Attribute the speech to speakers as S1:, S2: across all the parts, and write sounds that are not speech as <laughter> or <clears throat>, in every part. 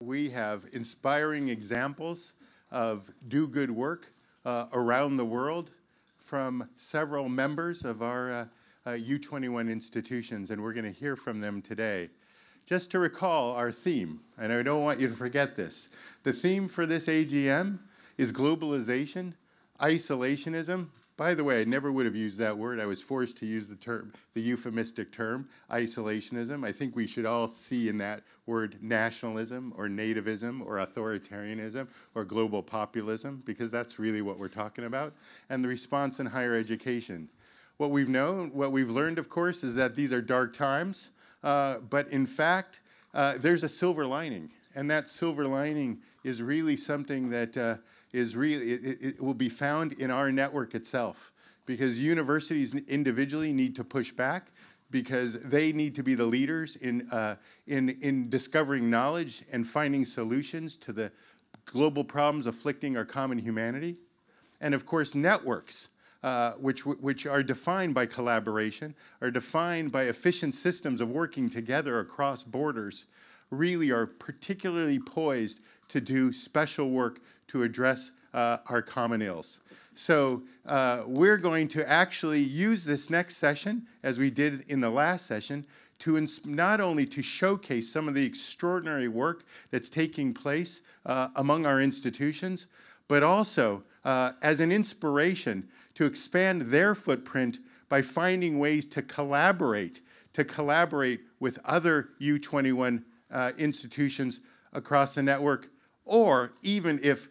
S1: We have inspiring examples of do good work uh, around the world from several members of our uh, uh, U21 institutions, and we're going to hear from them today. Just to recall our theme, and I don't want you to forget this the theme for this AGM is globalization, isolationism, by the way, I never would have used that word. I was forced to use the term, the euphemistic term, isolationism. I think we should all see in that word nationalism or nativism or authoritarianism or global populism because that's really what we're talking about. And the response in higher education. What we've known, what we've learned, of course, is that these are dark times, uh, but in fact, uh, there's a silver lining. And that silver lining is really something that uh, is really, it, it will be found in our network itself because universities individually need to push back because they need to be the leaders in, uh, in, in discovering knowledge and finding solutions to the global problems afflicting our common humanity. And of course, networks, uh, which, which are defined by collaboration, are defined by efficient systems of working together across borders, really are particularly poised to do special work to address uh, our common ills. So uh, we're going to actually use this next session, as we did in the last session, to not only to showcase some of the extraordinary work that's taking place uh, among our institutions, but also uh, as an inspiration to expand their footprint by finding ways to collaborate, to collaborate with other U21 uh, institutions across the network or even if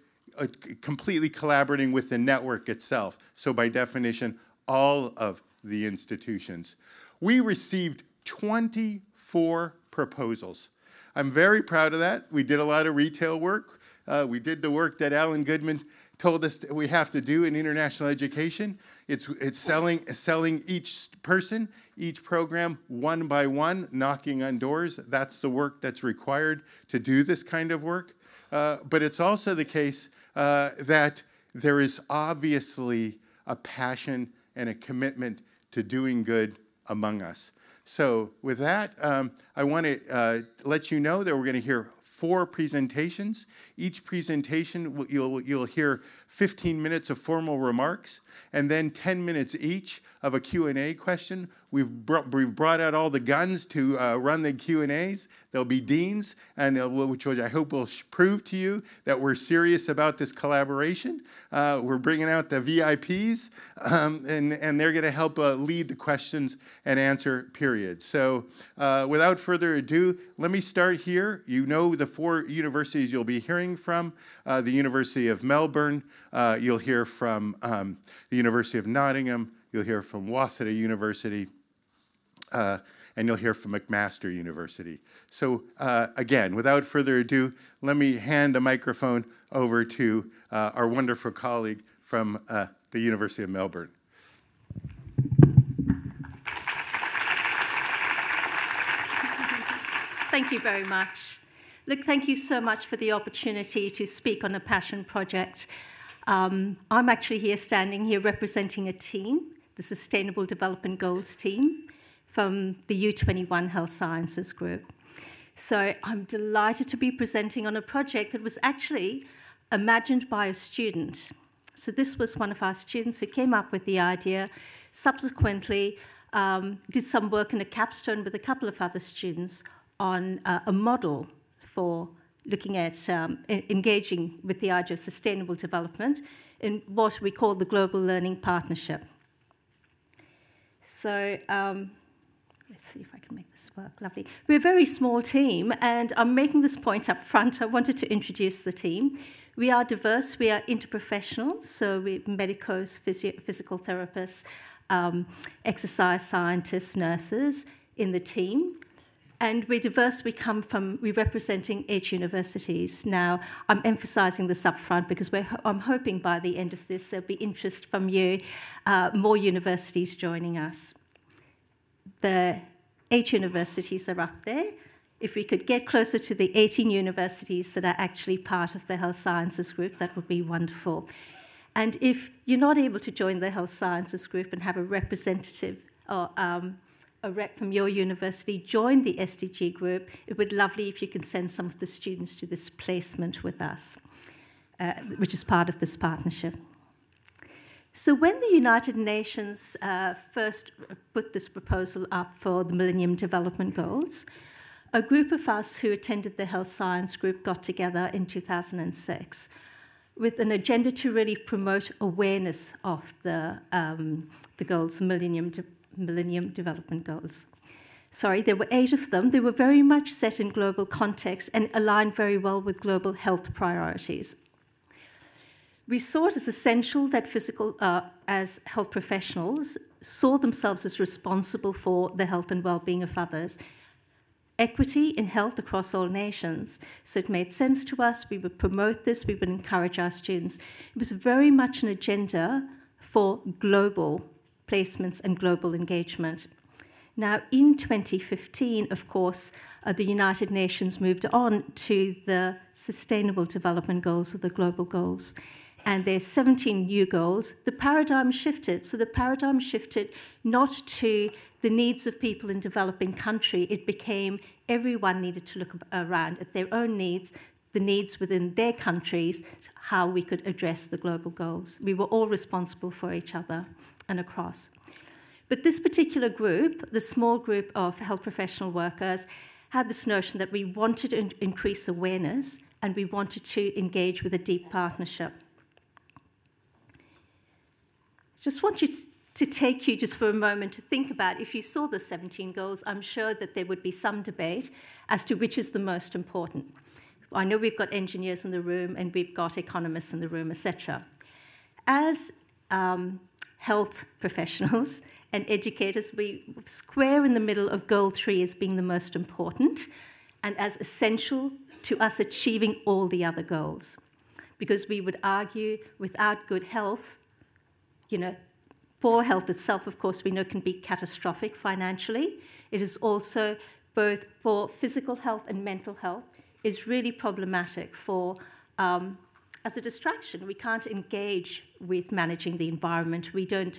S1: completely collaborating with the network itself. So by definition, all of the institutions. We received 24 proposals. I'm very proud of that. We did a lot of retail work. Uh, we did the work that Allan Goodman told us we have to do in international education. It's, it's selling, selling each person, each program one by one, knocking on doors. That's the work that's required to do this kind of work. Uh, but it's also the case uh, that there is obviously a passion and a commitment to doing good among us. So, with that, um, I want to uh, let you know that we're going to hear four presentations. Each presentation, you'll, you'll hear 15 minutes of formal remarks and then 10 minutes each of a Q&A question. We've, brought, we've brought out all the guns to uh, run the Q&As. There'll be deans, and which I hope will prove to you that we're serious about this collaboration. Uh, we're bringing out the VIPs, um, and, and they're going to help uh, lead the questions and answer period. So uh, without further ado, let me start here. You know the four universities you'll be hearing from. Uh, the University of Melbourne, you'll hear from um, the University of Nottingham, You'll hear from Waseda University, uh, and you'll hear from McMaster University. So uh, again, without further ado, let me hand the microphone over to uh, our wonderful colleague from uh, the University of Melbourne.
S2: Thank you very much. Look, thank you so much for the opportunity to speak on a passion project. Um, I'm actually here standing here representing a team the Sustainable Development Goals team from the U21 Health Sciences Group. So I'm delighted to be presenting on a project that was actually imagined by a student. So this was one of our students who came up with the idea, subsequently um, did some work in a capstone with a couple of other students on uh, a model for looking at um, engaging with the idea of sustainable development in what we call the Global Learning Partnership. So um, let's see if I can make this work. Lovely. We're a very small team, and I'm making this point up front. I wanted to introduce the team. We are diverse, we are interprofessional, so we're medicos, physio- physical therapists, um, exercise scientists, nurses in the team. And we're diverse, we come from, we're representing eight universities. Now, I'm emphasizing this up front because I'm hoping by the end of this there'll be interest from you, uh, more universities joining us. The eight universities are up there. If we could get closer to the 18 universities that are actually part of the Health Sciences Group, that would be wonderful. And if you're not able to join the Health Sciences Group and have a representative or um, a rep from your university joined the SDG group, it would be lovely if you can send some of the students to this placement with us, uh, which is part of this partnership. So when the United Nations uh, first put this proposal up for the Millennium Development Goals, a group of us who attended the health science group got together in 2006 with an agenda to really promote awareness of the, um, the goals, Millennium, De Millennium Development Goals. Sorry, there were eight of them. They were very much set in global context and aligned very well with global health priorities. We saw it as essential that physical, uh, as health professionals, saw themselves as responsible for the health and well-being of others equity in health across all nations. So it made sense to us. We would promote this, we would encourage our students. It was very much an agenda for global placements and global engagement. Now, in 2015, of course, uh, the United Nations moved on to the Sustainable Development Goals or the Global Goals. And there's 17 new goals. The paradigm shifted. So the paradigm shifted not to the needs of people in developing country, it became everyone needed to look around at their own needs, the needs within their countries, how we could address the global goals. We were all responsible for each other and across. But this particular group, the small group of health professional workers, had this notion that we wanted to increase awareness and we wanted to engage with a deep partnership. Just want you to take you just for a moment to think about if you saw the 17 goals, I'm sure that there would be some debate as to which is the most important. I know we've got engineers in the room and we've got economists in the room, etc. As um, health professionals and educators, we square in the middle of goal three as being the most important and as essential to us achieving all the other goals. Because we would argue without good health, you know, Poor health itself, of course, we know can be catastrophic financially. It is also both for physical health and mental health is really problematic for um, as a distraction. We can't engage with managing the environment. We don't,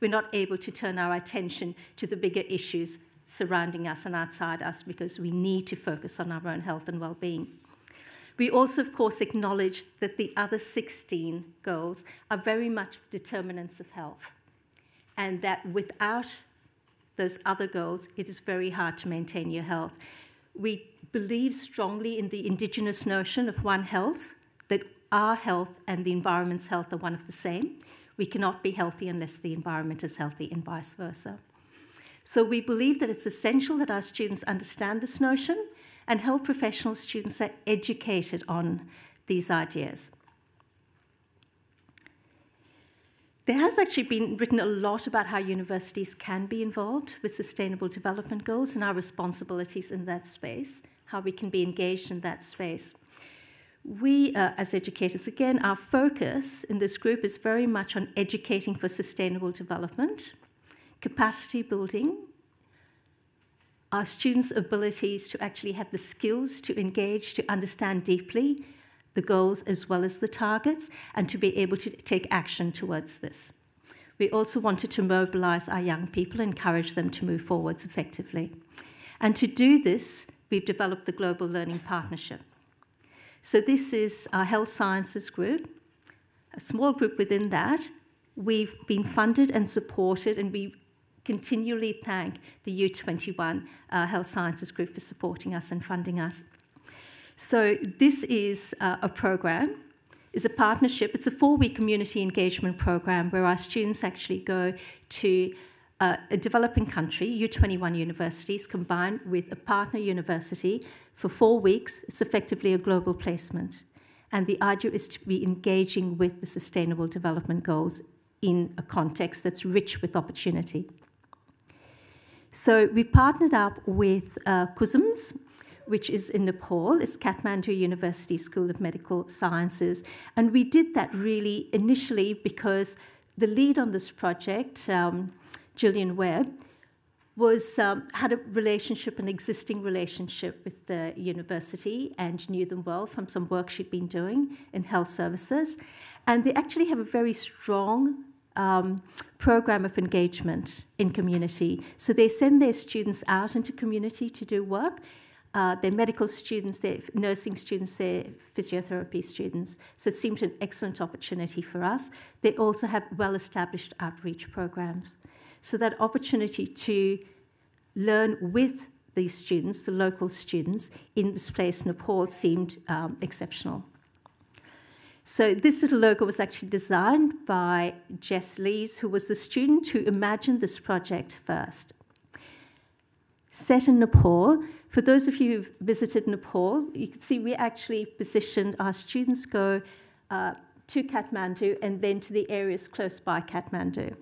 S2: we're not able to turn our attention to the bigger issues surrounding us and outside us because we need to focus on our own health and well-being. We also, of course, acknowledge that the other 16 goals are very much the determinants of health and that without those other goals, it is very hard to maintain your health. We believe strongly in the indigenous notion of one health, that our health and the environment's health are one of the same. We cannot be healthy unless the environment is healthy, and vice versa. So we believe that it's essential that our students understand this notion, and health professional students are educated on these ideas. There has actually been written a lot about how universities can be involved with sustainable development goals and our responsibilities in that space, how we can be engaged in that space. We, uh, as educators, again, our focus in this group is very much on educating for sustainable development, capacity building, our students' abilities to actually have the skills to engage, to understand deeply, the goals as well as the targets, and to be able to take action towards this. We also wanted to mobilize our young people, encourage them to move forwards effectively. And to do this, we've developed the Global Learning Partnership. So this is our health sciences group, a small group within that. We've been funded and supported, and we continually thank the U21 uh, Health Sciences Group for supporting us and funding us. So this is uh, a program, is a partnership. It's a four-week community engagement program where our students actually go to uh, a developing country, U21 universities, combined with a partner university for four weeks. It's effectively a global placement. And the idea is to be engaging with the Sustainable Development Goals in a context that's rich with opportunity. So we partnered up with uh, which is in Nepal. It's Kathmandu University School of Medical Sciences. And we did that really initially because the lead on this project, um, Gillian Webb, was um, had a relationship, an existing relationship with the university, and knew them well from some work she'd been doing in health services. And they actually have a very strong um, program of engagement in community. So they send their students out into community to do work. Uh, they're medical students, they're nursing students, they're physiotherapy students. So it seemed an excellent opportunity for us. They also have well established outreach programs. So that opportunity to learn with these students, the local students, in this place, Nepal, seemed um, exceptional. So this little logo was actually designed by Jess Lees, who was the student who imagined this project first. Set in Nepal, for those of you who've visited Nepal, you can see we actually positioned our students go uh, to Kathmandu and then to the areas close by Kathmandu.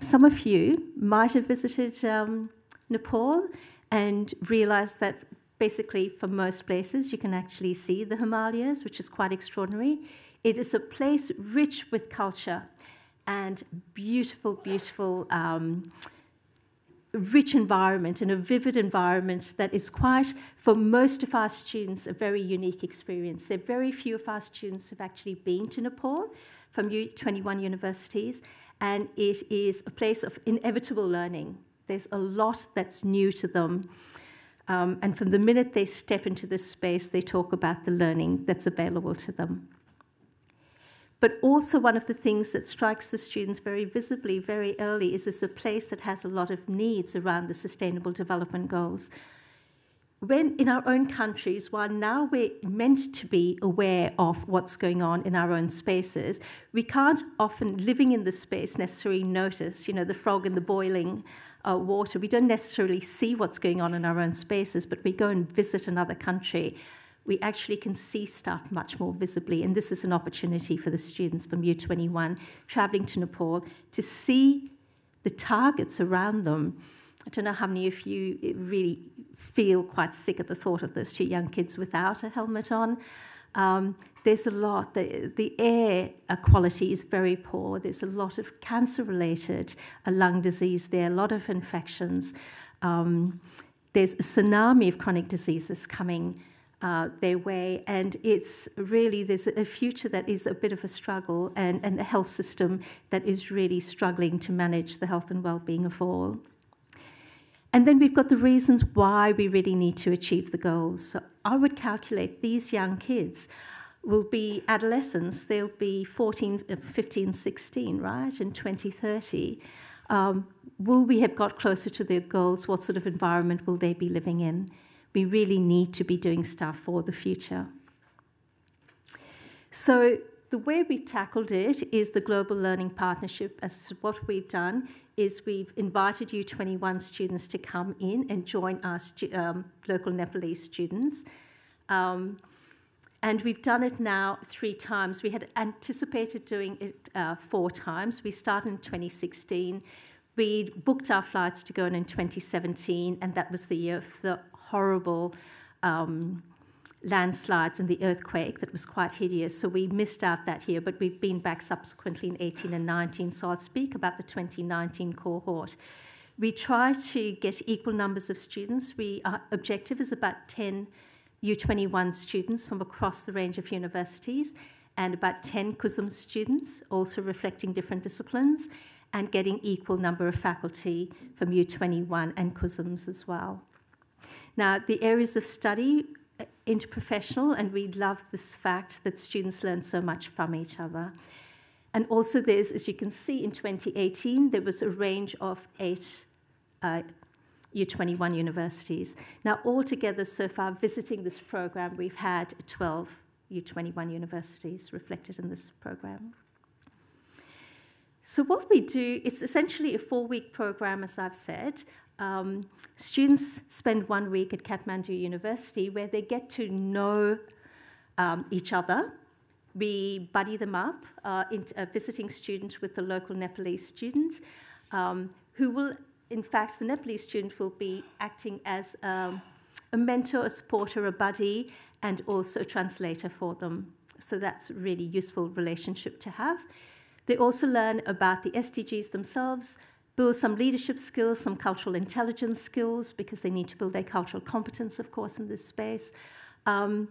S2: Some of you might have visited um, Nepal and realized that basically for most places you can actually see the Himalayas, which is quite extraordinary. It is a place rich with culture and beautiful, beautiful, um, rich environment and a vivid environment that is quite, for most of our students, a very unique experience. There are very few of our students who've actually been to Nepal from 21 universities, and it is a place of inevitable learning. There's a lot that's new to them. Um, and from the minute they step into this space, they talk about the learning that's available to them. But also, one of the things that strikes the students very visibly, very early, is it's a place that has a lot of needs around the Sustainable Development Goals. When in our own countries, while now we're meant to be aware of what's going on in our own spaces, we can't often, living in the space, necessarily notice, you know, the frog in the boiling uh, water. We don't necessarily see what's going on in our own spaces, but we go and visit another country. We actually can see stuff much more visibly. And this is an opportunity for the students from U21 traveling to Nepal to see the targets around them. I don't know how many of you really feel quite sick at the thought of those two young kids without a helmet on. Um, there's a lot, the, the air quality is very poor. There's a lot of cancer related lung disease there, a lot of infections. Um, there's a tsunami of chronic diseases coming uh, their way, and it's really there's a future that is a bit of a struggle, and, and a health system that is really struggling to manage the health and well-being of all. And then we've got the reasons why we really need to achieve the goals. So I would calculate these young kids will be adolescents, they'll be 14, uh, 15, 16, right, in 2030. Um, will we have got closer to their goals? What sort of environment will they be living in? We really need to be doing stuff for the future. So the way we tackled it is the Global Learning Partnership. As what we've done is we've invited U21 students to come in and join our um, local Nepalese students. Um, and we've done it now three times. We had anticipated doing it uh, four times. We started in 2016. We booked our flights to go in in 2017, and that was the year of the horrible um, landslides and the earthquake that was quite hideous. So we missed out that year, but we've been back subsequently in 18 and 19. So I'll speak about the 2019 cohort. We try to get equal numbers of students. We, our objective is about 10 U21 students from across the range of universities and about 10 KUSMS students, also reflecting different disciplines, and getting equal number of faculty from U21 and CUSUMs as well. Now, the areas of study interprofessional, and we love this fact that students learn so much from each other. And also, there's, as you can see, in 2018, there was a range of eight uh, U21 universities. Now, altogether, so far, visiting this program, we've had 12 U21 universities reflected in this program. So, what we do, it's essentially a four week program, as I've said. Um, students spend one week at Kathmandu University where they get to know um, each other. We buddy them up, uh, in, a visiting student with the local Nepalese student, um, who will, in fact, the Nepalese student will be acting as um, a mentor, a supporter, a buddy, and also a translator for them. So that's a really useful relationship to have. They also learn about the SDGs themselves, build some leadership skills, some cultural intelligence skills, because they need to build their cultural competence, of course, in this space. Um,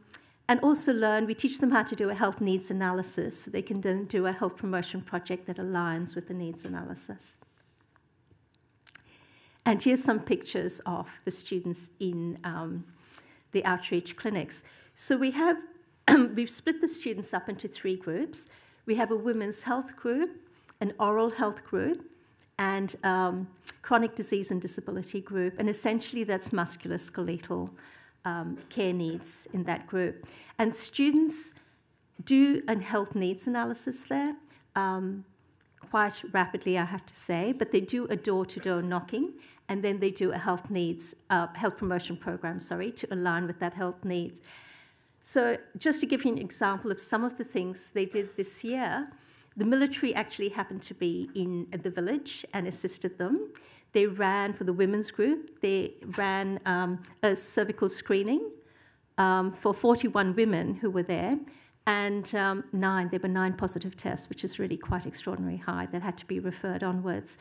S2: and also learn, we teach them how to do a health needs analysis so they can then do a health promotion project that aligns with the needs analysis. And here's some pictures of the students in um, the outreach clinics. So we have, <clears throat> we've split the students up into three groups. We have a women's health group, an oral health group, and um, chronic disease and disability group. And essentially that's musculoskeletal um, care needs in that group. And students do a health needs analysis there. Um, quite rapidly, I have to say, but they do a door-to-door knocking and then they do a health needs, uh, health promotion program, sorry, to align with that health needs. So just to give you an example of some of the things they did this year, the military actually happened to be in the village and assisted them. They ran for the women's group, they ran um, a cervical screening um, for 41 women who were there, and um, nine, there were nine positive tests, which is really quite extraordinary high, that had to be referred onwards.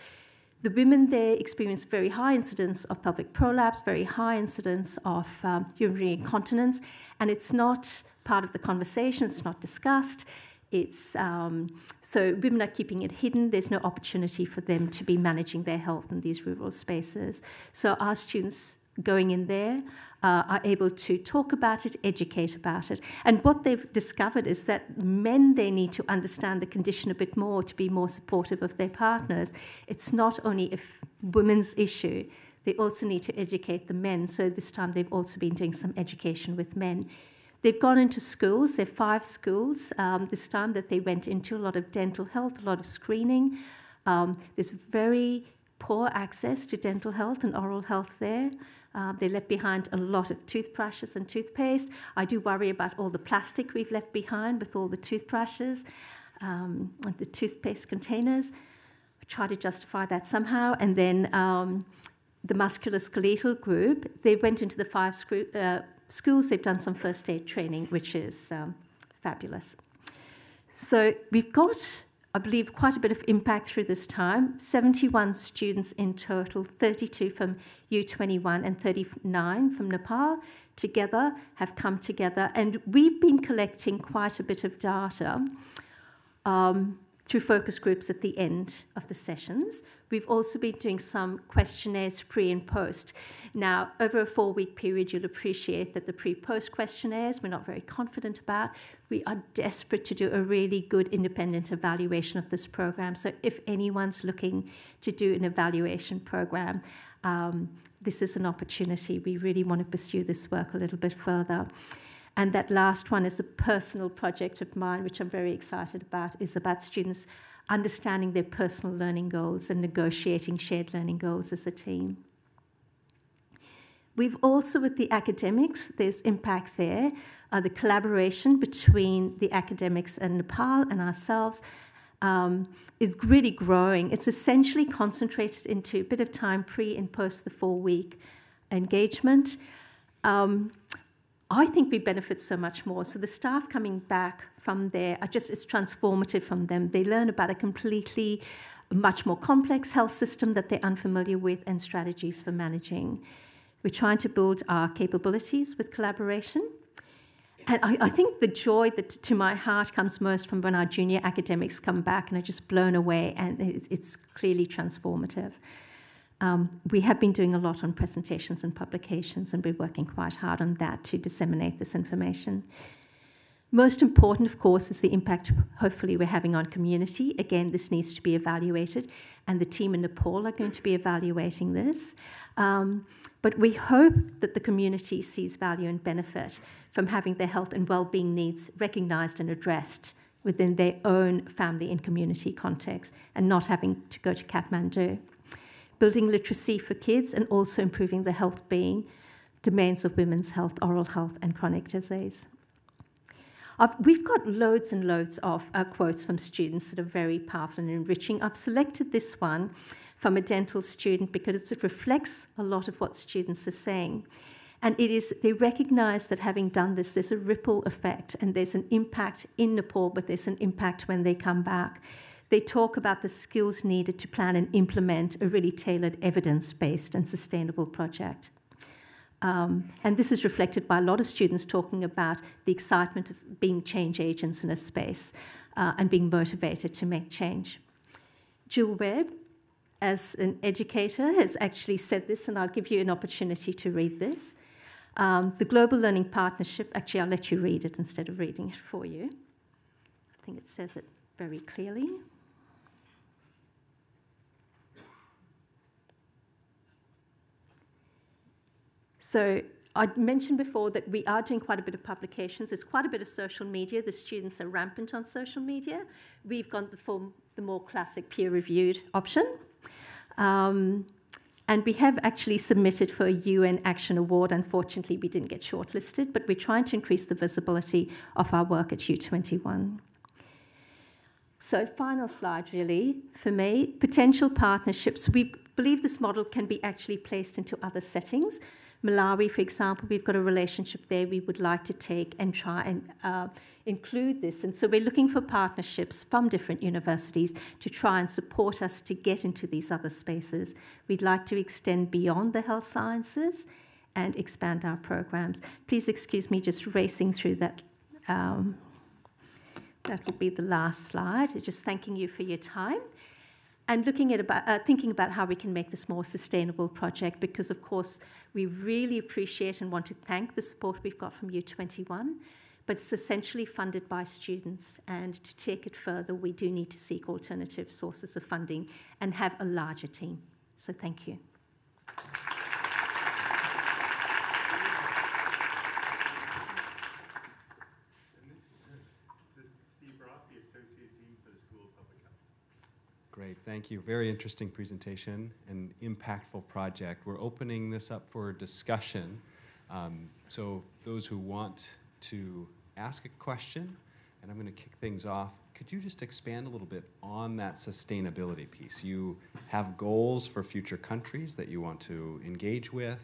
S2: The women there experienced very high incidence of pelvic prolapse, very high incidence of um, urinary incontinence, and it's not part of the conversation, it's not discussed. It's um, so women are keeping it hidden. There's no opportunity for them to be managing their health in these rural spaces. So our students going in there uh, are able to talk about it, educate about it. And what they've discovered is that men, they need to understand the condition a bit more to be more supportive of their partners. It's not only a women's issue, they also need to educate the men. So this time they've also been doing some education with men. They've gone into schools, there are five schools um, this time that they went into, a lot of dental health, a lot of screening. Um, there's very poor access to dental health and oral health there. Uh, they left behind a lot of toothbrushes and toothpaste. I do worry about all the plastic we've left behind with all the toothbrushes um, and the toothpaste containers. I try to justify that somehow. And then um, the musculoskeletal group, they went into the five uh, schools. They've done some first aid training, which is um, fabulous. So we've got I believe, quite a bit of impact through this time. 71 students in total, 32 from U21 and 39 from Nepal, together have come together. And we've been collecting quite a bit of data um, through focus groups at the end of the sessions. We've also been doing some questionnaires pre and post. Now, over a four week period, you'll appreciate that the pre post questionnaires we're not very confident about. We are desperate to do a really good independent evaluation of this program. So, if anyone's looking to do an evaluation program, um, this is an opportunity. We really want to pursue this work a little bit further. And that last one is a personal project of mine, which I'm very excited about, is about students understanding their personal learning goals and negotiating shared learning goals as a team. We've also, with the academics, there's impact there. Uh, the collaboration between the academics in Nepal and ourselves um, is really growing. It's essentially concentrated into a bit of time pre and post the four week engagement. Um, I think we benefit so much more. So the staff coming back from there are just, it's transformative from them. They learn about a completely much more complex health system that they're unfamiliar with and strategies for managing. We're trying to build our capabilities with collaboration. And I, I, think the joy that to my heart comes most from when our junior academics come back and are just blown away, and it's, it's clearly transformative. Um, we have been doing a lot on presentations and publications, and we're working quite hard on that to disseminate this information. Most important, of course, is the impact hopefully we're having on community. Again, this needs to be evaluated, and the team in Nepal are going to be evaluating this. Um, but we hope that the community sees value and benefit from having their health and well-being needs recognized and addressed within their own family and community context and not having to go to Kathmandu. Building literacy for kids and also improving the health being domains of women's health, oral health, and chronic disease. I've, we've got loads and loads of uh, quotes from students that are very powerful and enriching. I've selected this one from a dental student because it reflects a lot of what students are saying. And it is, they recognize that having done this, there's a ripple effect and there's an impact in Nepal, but there's an impact when they come back. They talk about the skills needed to plan and implement a really tailored, evidence based, and sustainable project. Um, and this is reflected by a lot of students talking about the excitement of being change agents in a space uh, and being motivated to make change. Jill Webb, as an educator, has actually said this, and I'll give you an opportunity to read this. Um, the Global Learning Partnership, actually, I'll let you read it instead of reading it for you. I think it says it very clearly. So I mentioned before that we are doing quite a bit of publications. There's quite a bit of social media. The students are rampant on social media. We've gone for the more classic peer-reviewed option. Um, and we have actually submitted for a UN Action Award. Unfortunately, we didn't get shortlisted, but we're trying to increase the visibility of our work at U21. So, final slide really for me potential partnerships. We believe this model can be actually placed into other settings. Malawi, for example, we've got a relationship there we would like to take and try and uh, include this. And so we're looking for partnerships from different universities to try and support us to get into these other spaces. We'd like to extend beyond the health sciences and expand our programs. Please excuse me just racing through that. Um, that will be the last slide. Just thanking you for your time and looking at about, uh, thinking about how we can make this more sustainable project because of course we really appreciate and want to thank the support we've got from U21 but it's essentially funded by students and to take it further we do need to seek alternative sources of funding and have a larger team. So thank you
S3: thank you. Very interesting presentation and impactful project. We're opening this up for discussion. Um, so those who want to ask a question, and I'm going to kick things off. Could you just expand a little bit on that sustainability piece? You have goals for future countries that you want to engage with.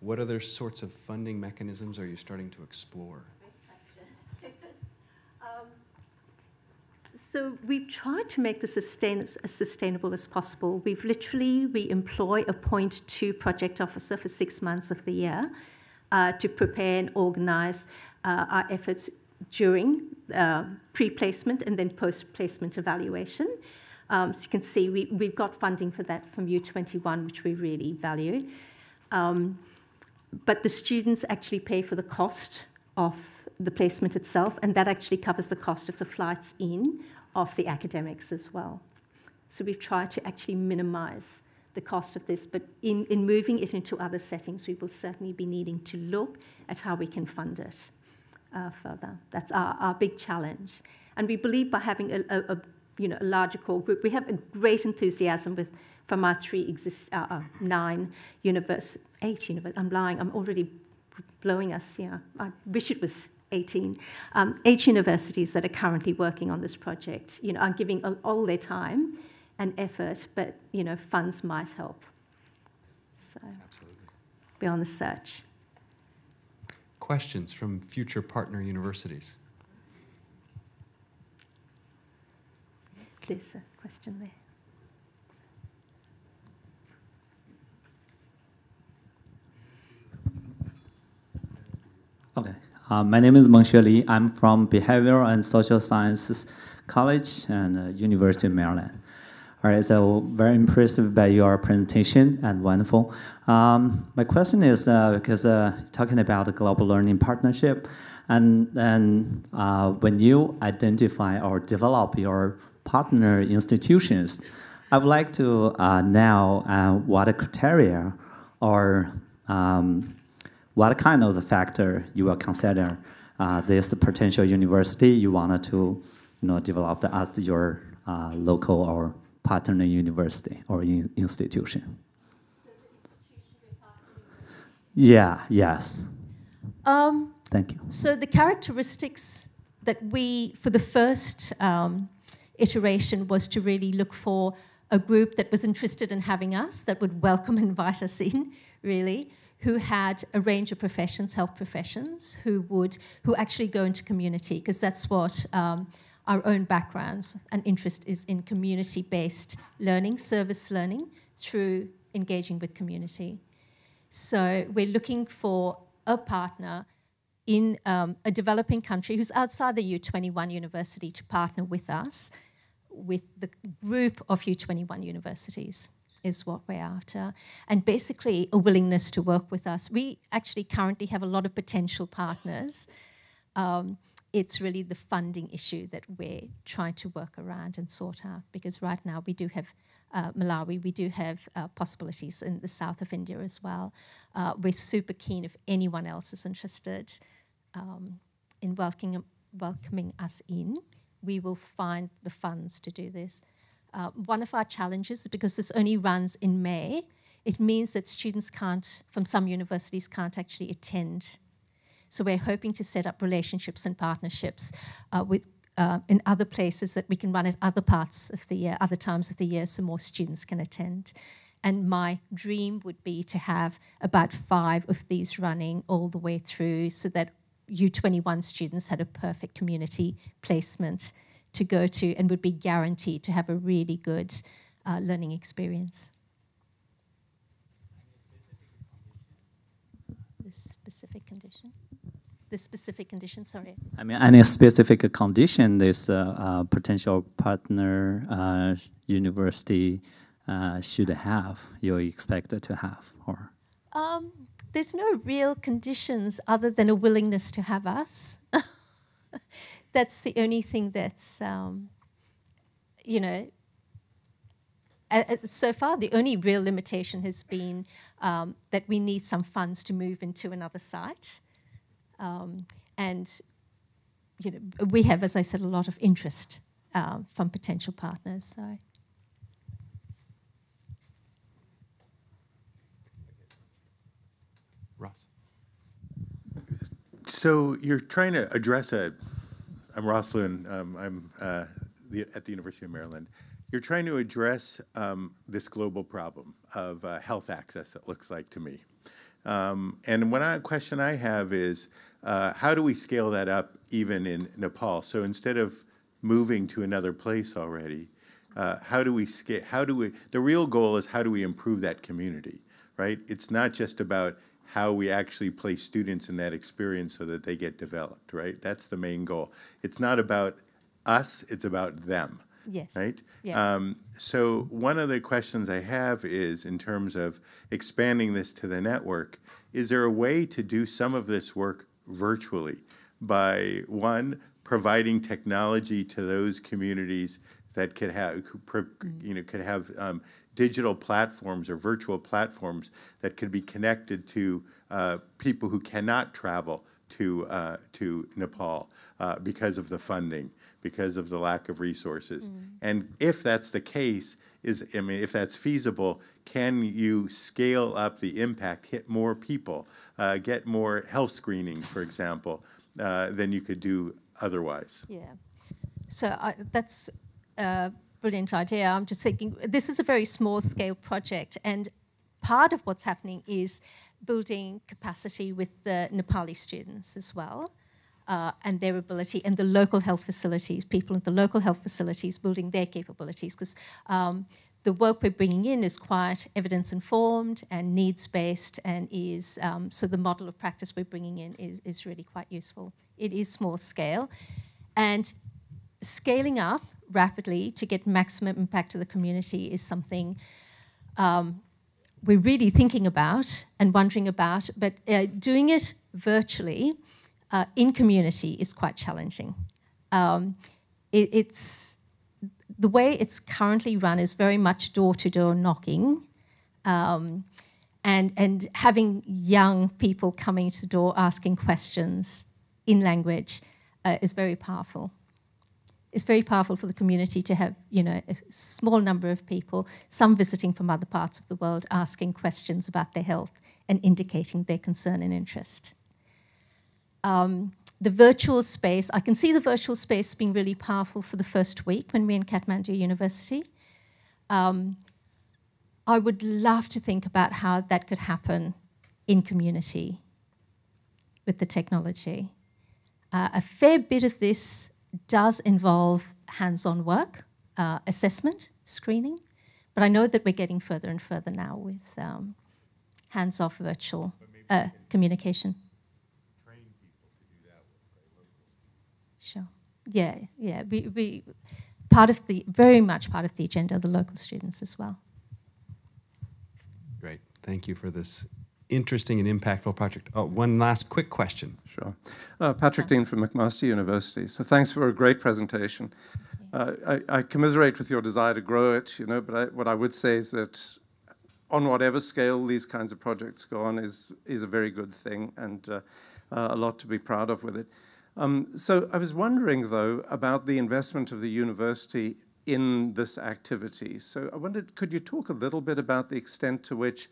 S3: What other sorts of funding mechanisms are you starting to explore?
S2: So we've tried to make this sustain, as sustainable as possible. We've literally, we employ a point two project officer for six months of the year uh, to prepare and organize uh, our efforts during uh, pre-placement and then post-placement evaluation. Um, so you can see we, we've got funding for that from U21, which we really value. Um, but the students actually pay for the cost of the placement itself, and that actually covers the cost of the flights in of the academics as well. So we've tried to actually minimize the cost of this, but in, in moving it into other settings, we will certainly be needing to look at how we can fund it uh, further. That's our, our big challenge. And we believe by having a, a, a you know, a larger core group, we have a great enthusiasm with from our three exist, uh, uh, nine universe, eight universe. I'm lying. I'm already blowing us. Yeah, I wish it was 18, um, eight universities that are currently working on this project, you know, are giving all their time and effort, but, you know, funds might help. So
S3: Absolutely.
S2: be on the search.
S3: Questions from future partner universities?
S2: There's a question there.
S4: Okay. Uh, my name is Mengxue Li. I'm from Behavioral and Social Sciences College and uh, University of Maryland. All right, so very impressive by your presentation and wonderful. Um, my question is uh, because uh, talking about the global learning partnership, and then uh, when you identify or develop your partner institutions, I would like to uh, know uh, what criteria or um, what kind of the factor you will consider uh, this potential university you wanted to you know, develop as your uh, local or partner university or in institution? Yeah, yes. Um, Thank you.
S5: So the characteristics that we, for the first um, iteration, was to really look for a group that was interested in having us, that would welcome and invite us in, really who had a range of professions, health professions, who would who actually go into community because that's what um, our own backgrounds and interest is in community-based learning, service learning through engaging with community.
S2: So we're looking for a partner in um, a developing country who's outside the U21 university to partner with us, with the group of U21 universities is what we're after. And basically, a willingness to work with us. We actually currently have a lot of potential partners. Um, it's really the funding issue that we're trying to work around and sort out because right now we do have uh, Malawi, we do have uh, possibilities in the south of India as well. Uh, we're super keen if anyone else is interested um, in welcoming, welcoming us in. We will find the funds to do this. Uh, one of our challenges, because this only runs in May, it means that students can't, from some universities, can't actually attend. So we're hoping to set up relationships and partnerships uh, with uh, in other places that we can run at other parts of the year, other times of the year, so more students can attend. And my dream would be to have about five of these running all the way through so that U21 students had a perfect community placement to go to and would be guaranteed to have a really good uh, learning experience. The specific condition? The specific condition, sorry.
S4: I mean, any specific condition this uh, uh, potential partner uh, university uh, should have, you expect to have, or?
S2: Um, there's no real conditions other than a willingness to have us. <laughs> that's the only thing that's, um, you know, uh, so far the only real limitation has been um, that we need some funds to move into another site. Um, and you know, we have, as I said, a lot of interest uh, from potential partners. So.
S3: Ross.
S1: So you're trying to address a I'm Ross Lewin. Um, I'm uh, the, at the University of Maryland. You're trying to address um, this global problem of uh, health access, it looks like to me. Um, and one question I have is, uh, how do we scale that up even in Nepal? So instead of moving to another place already, uh, how do we scale, how do we, the real goal is how do we improve that community, right? It's not just about how we actually place students in that experience so that they get developed, right? That's the main goal. It's not about us, it's about them.
S2: Yes.
S1: Right?
S2: Yeah.
S1: Um, so one of the questions I have is in terms of expanding this to the network, is there a way to do some of this work virtually by one, providing technology to those communities that could have, mm. you know, could have um, digital platforms or virtual platforms that could be connected to uh, people who cannot travel to, uh, to Nepal uh, because of the funding, because of the lack of resources. Mm. And if that's the case, is I mean, if that's feasible, can you scale up the impact, hit more people, uh, get more health screenings, for example, uh, than you could do otherwise?
S2: Yeah. So that's uh, brilliant idea. I'm just thinking this is a very small scale project, and part of what's happening is building capacity with the Nepali students as well. Uh, and their ability, and the local health facilities, people in the local health facilities building their capabilities, because um, the work we're bringing in is quite evidence informed and needs based, and is um, so the model of practice we're bringing in is, is really quite useful. It is small scale, and scaling up rapidly to get maximum impact to the community is something um, we're really thinking about and wondering about, but uh, doing it virtually uh, in community is quite challenging. Um, it, it's the way it's currently run is very much door-to-door knocking, um, and and having young people coming to the door asking questions in language uh, is very powerful it's very powerful for the community to have, you know, a small number of people, some visiting from other parts of the world, asking questions about their health and indicating their concern and interest. Um, the virtual space, I can see the virtual space being really powerful for the first week when we're in Kathmandu University. Um, I would love to think about how that could happen in community with the technology. Uh, a fair bit of this does involve hands-on work, uh, assessment, screening, but I know that we're getting further and further now with um, hands-off virtual uh, communication. Sure. Yeah, yeah. We, we part of the very much part of the agenda of the local students as well.
S3: Great. Thank you for this interesting and impactful project. Oh, one last quick question.
S6: Sure. Uh, Patrick Deane from McMaster University. So thanks for a great presentation. Uh, I, I, commiserate with your desire to grow it, you know, but I, what I would say is that on whatever scale these kinds of projects go on is, is a very good thing and uh, a lot to be proud of with it. Um, so I was wondering, though, about the investment of the university in this activity. So I wondered, could you talk a little bit about the extent to which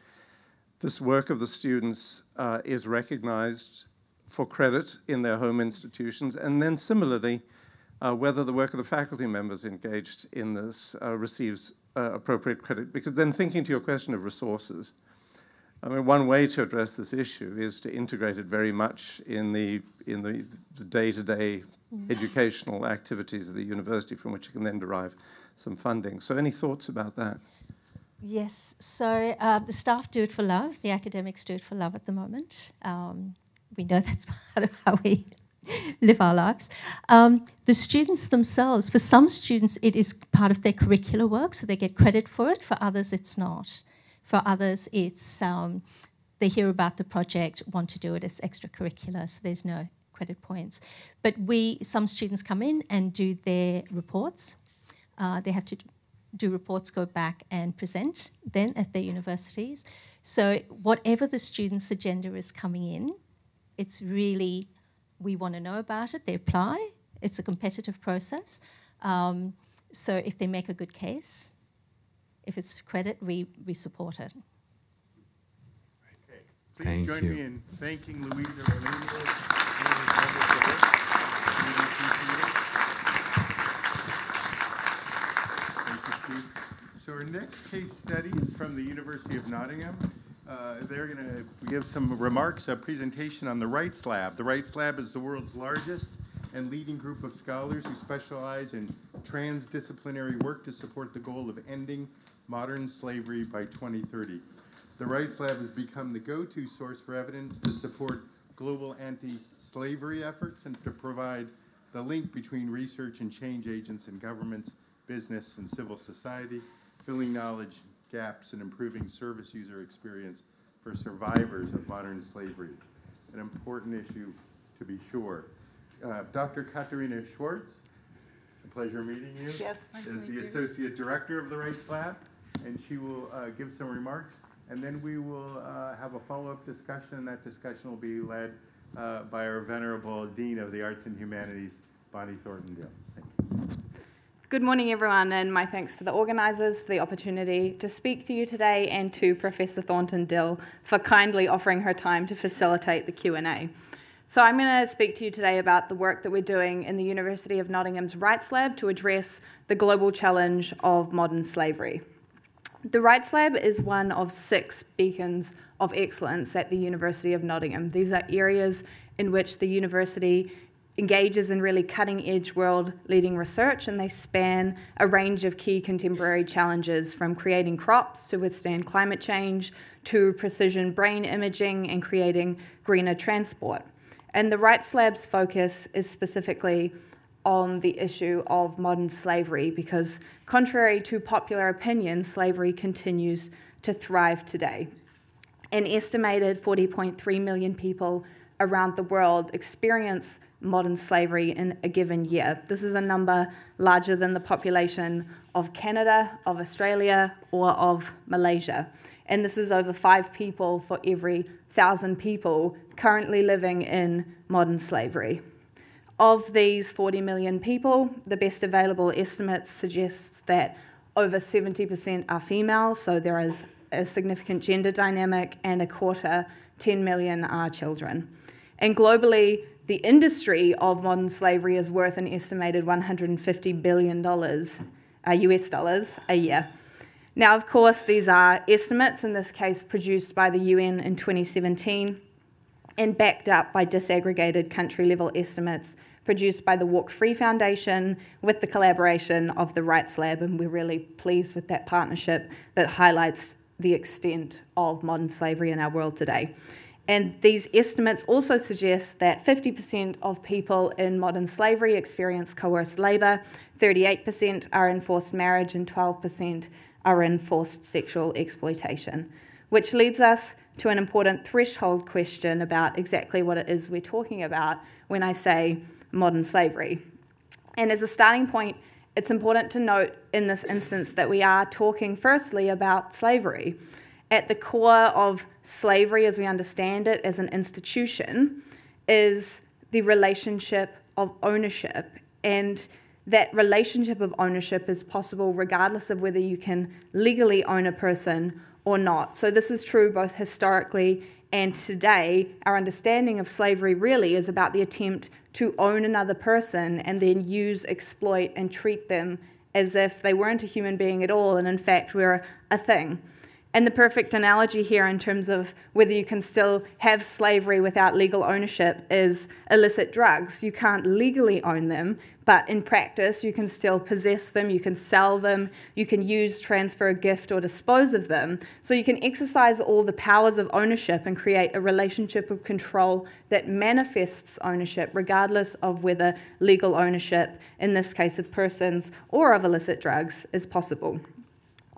S6: this work of the students uh, is recognized for credit in their home institutions, and then similarly, uh, whether the work of the faculty members engaged in this uh, receives uh, appropriate credit. Because then thinking to your question of resources, I mean, one way to address this issue is to integrate it very much in the in the day-to-day mm. educational activities of the university, from which you can then derive some funding. So, any thoughts about that?
S2: Yes. So uh, the staff do it for love. The academics do it for love at the moment. Um, we know <laughs> that's part of how we live our lives. Um, the students themselves, for some students, it is part of their curricular work, so they get credit for it. For others, it's not. For others, it's um, they hear about the project, want to do it as extracurricular, so there's no credit points. But we, some students come in and do their reports. Uh, they have to do reports, go back and present then at their universities. So whatever the student's agenda is coming in, it's really we want to know about it. They apply. It's a competitive process. Um, so if they make a good case, if it's credit, we, we support it.
S1: Okay. Please Thank join you. me in thanking Louisa Thank you, Steve. So our next case study is from the University of Nottingham. Uh, they're going to give some remarks, a presentation on the Rights Lab. The Rights Lab is the world's largest and leading group of scholars who specialize in transdisciplinary work to support the goal of ending Modern Slavery by 2030. The Rights Lab has become the go-to source for evidence to support global anti-slavery efforts and to provide the link between research and change agents in governments, business, and civil society, filling knowledge gaps and improving service user experience for survivors of modern slavery. An important issue to be sure. Uh, Dr. Katarina Schwarz, a pleasure meeting you.
S7: Yes, nice
S1: Is the Associate Director of the Rights Lab and she will uh, give some remarks, and then we will uh, have a follow-up discussion. And that discussion will be led uh, by our venerable Dean of the Arts and Humanities, Bonnie Thornton-Dill.
S7: Good morning, everyone, and my thanks to the organisers for the opportunity to speak to you today and to Professor Thornton-Dill for kindly offering her time to facilitate the Q&A. So I'm going to speak to you today about the work that we're doing in the University of Nottingham's Rights Lab to address the global challenge of modern slavery. The Rights Lab is one of six beacons of excellence at the University of Nottingham. These are areas in which the university engages in really cutting edge world leading research and they span a range of key contemporary challenges from creating crops to withstand climate change to precision brain imaging and creating greener transport. And the Rights Lab's focus is specifically on the issue of modern slavery because, contrary to popular opinion, slavery continues to thrive today. An estimated 40.3 million people around the world experience modern slavery in a given year. This is a number larger than the population of Canada, of Australia, or of Malaysia. And this is over five people for every thousand people currently living in modern slavery. Of these 40 million people, the best available estimates suggests that over 70% are female, so there is a significant gender dynamic, and a quarter, 10 million, are children. And globally, the industry of modern slavery is worth an estimated $150 billion uh, US dollars a year. Now, of course, these are estimates, in this case produced by the UN in 2017 and backed up by disaggregated country level estimates produced by the Walk Free Foundation with the collaboration of the Rights Lab, and we're really pleased with that partnership that highlights the extent of modern slavery in our world today. And these estimates also suggest that 50% of people in modern slavery experience coerced labour, 38% are in forced marriage, and 12% are in forced sexual exploitation, which leads us to an important threshold question about exactly what it is we're talking about when I say modern slavery. And as a starting point, it's important to note in this instance that we are talking firstly about slavery. At the core of slavery, as we understand it as an institution, is the relationship of ownership. And that relationship of ownership is possible regardless of whether you can legally own a person or not. So, this is true both historically and today. Our understanding of slavery really is about the attempt to own another person and then use, exploit, and treat them as if they weren't a human being at all and, in fact, were a thing. And the perfect analogy here, in terms of whether you can still have slavery without legal ownership, is illicit drugs. You can't legally own them, but in practice, you can still possess them, you can sell them, you can use, transfer, a gift, or dispose of them. So you can exercise all the powers of ownership and create a relationship of control that manifests ownership, regardless of whether legal ownership, in this case of persons or of illicit drugs, is possible.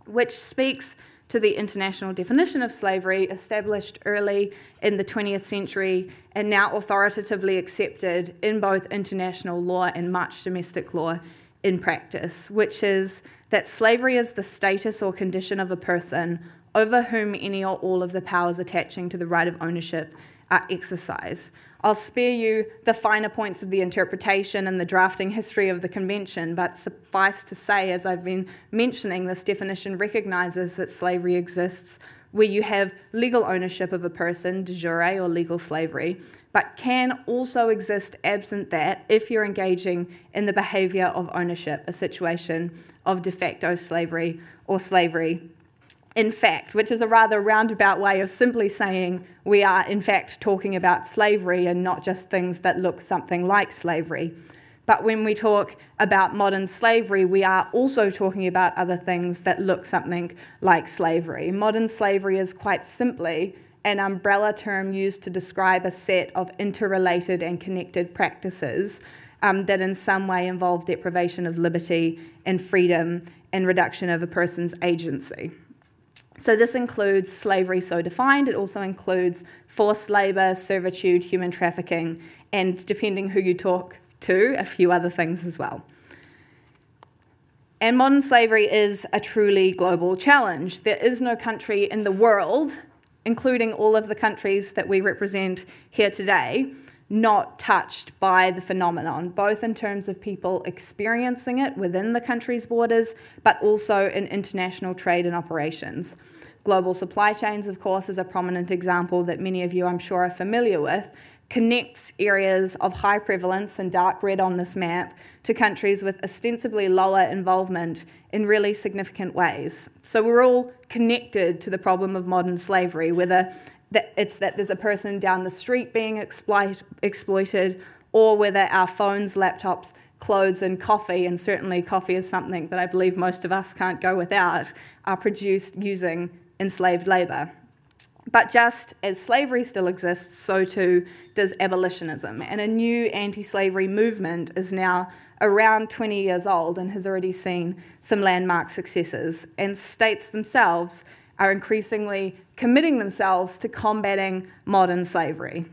S7: Which speaks to the international definition of slavery established early in the 20th century and now authoritatively accepted in both international law and much domestic law in practice, which is that slavery is the status or condition of a person over whom any or all of the powers attaching to the right of ownership are exercised. I'll spare you the finer points of the interpretation and the drafting history of the convention, but suffice to say, as I've been mentioning, this definition recognises that slavery exists where you have legal ownership of a person, de jure or legal slavery, but can also exist absent that if you're engaging in the behaviour of ownership, a situation of de facto slavery or slavery in fact, which is a rather roundabout way of simply saying we are, in fact, talking about slavery and not just things that look something like slavery. But when we talk about modern slavery, we are also talking about other things that look something like slavery. Modern slavery is quite simply an umbrella term used to describe a set of interrelated and connected practices um, that in some way involve deprivation of liberty and freedom and reduction of a person's agency. So this includes slavery so defined, it also includes forced labour, servitude, human trafficking, and depending who you talk to, a few other things as well. And modern slavery is a truly global challenge. There is no country in the world, including all of the countries that we represent here today, not touched by the phenomenon, both in terms of people experiencing it within the country's borders, but also in international trade and operations. Global supply chains, of course, is a prominent example that many of you, I'm sure, are familiar with, connects areas of high prevalence and dark red on this map to countries with ostensibly lower involvement in really significant ways. So we're all connected to the problem of modern slavery, whether that it's that there's a person down the street being exploit, exploited, or whether our phones, laptops, clothes, and coffee, and certainly coffee is something that I believe most of us can't go without, are produced using enslaved labour. But just as slavery still exists, so too does abolitionism. And a new anti slavery movement is now around 20 years old and has already seen some landmark successes. And states themselves are increasingly committing themselves to combating modern slavery.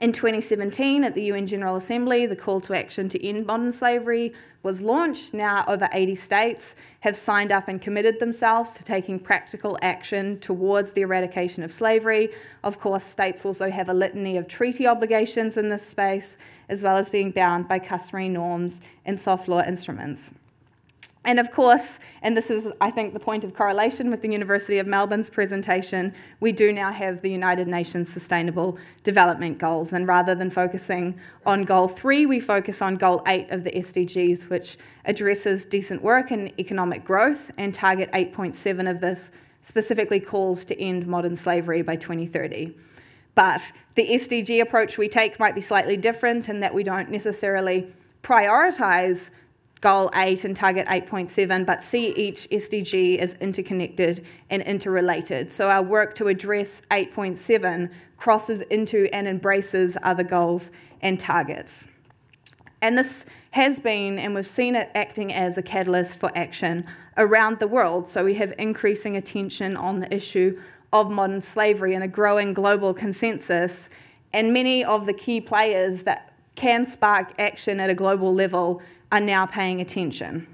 S7: In 2017, at the UN General Assembly, the call to action to end modern slavery was launched. Now, over 80 states have signed up and committed themselves to taking practical action towards the eradication of slavery. Of course, states also have a litany of treaty obligations in this space, as well as being bound by customary norms and soft law instruments. And of course, and this is, I think, the point of correlation with the University of Melbourne's presentation, we do now have the United Nations Sustainable Development Goals. And rather than focusing on Goal 3, we focus on Goal 8 of the SDGs, which addresses decent work and economic growth, and Target 8.7 of this specifically calls to end modern slavery by 2030. But the SDG approach we take might be slightly different in that we don't necessarily prioritise Goal 8 and Target 8.7, but see each SDG as interconnected and interrelated. So our work to address 8.7 crosses into and embraces other goals and targets. And this has been, and we've seen it acting as a catalyst for action around the world. So we have increasing attention on the issue of modern slavery and a growing global consensus. And many of the key players that can spark action at a global level are now paying attention.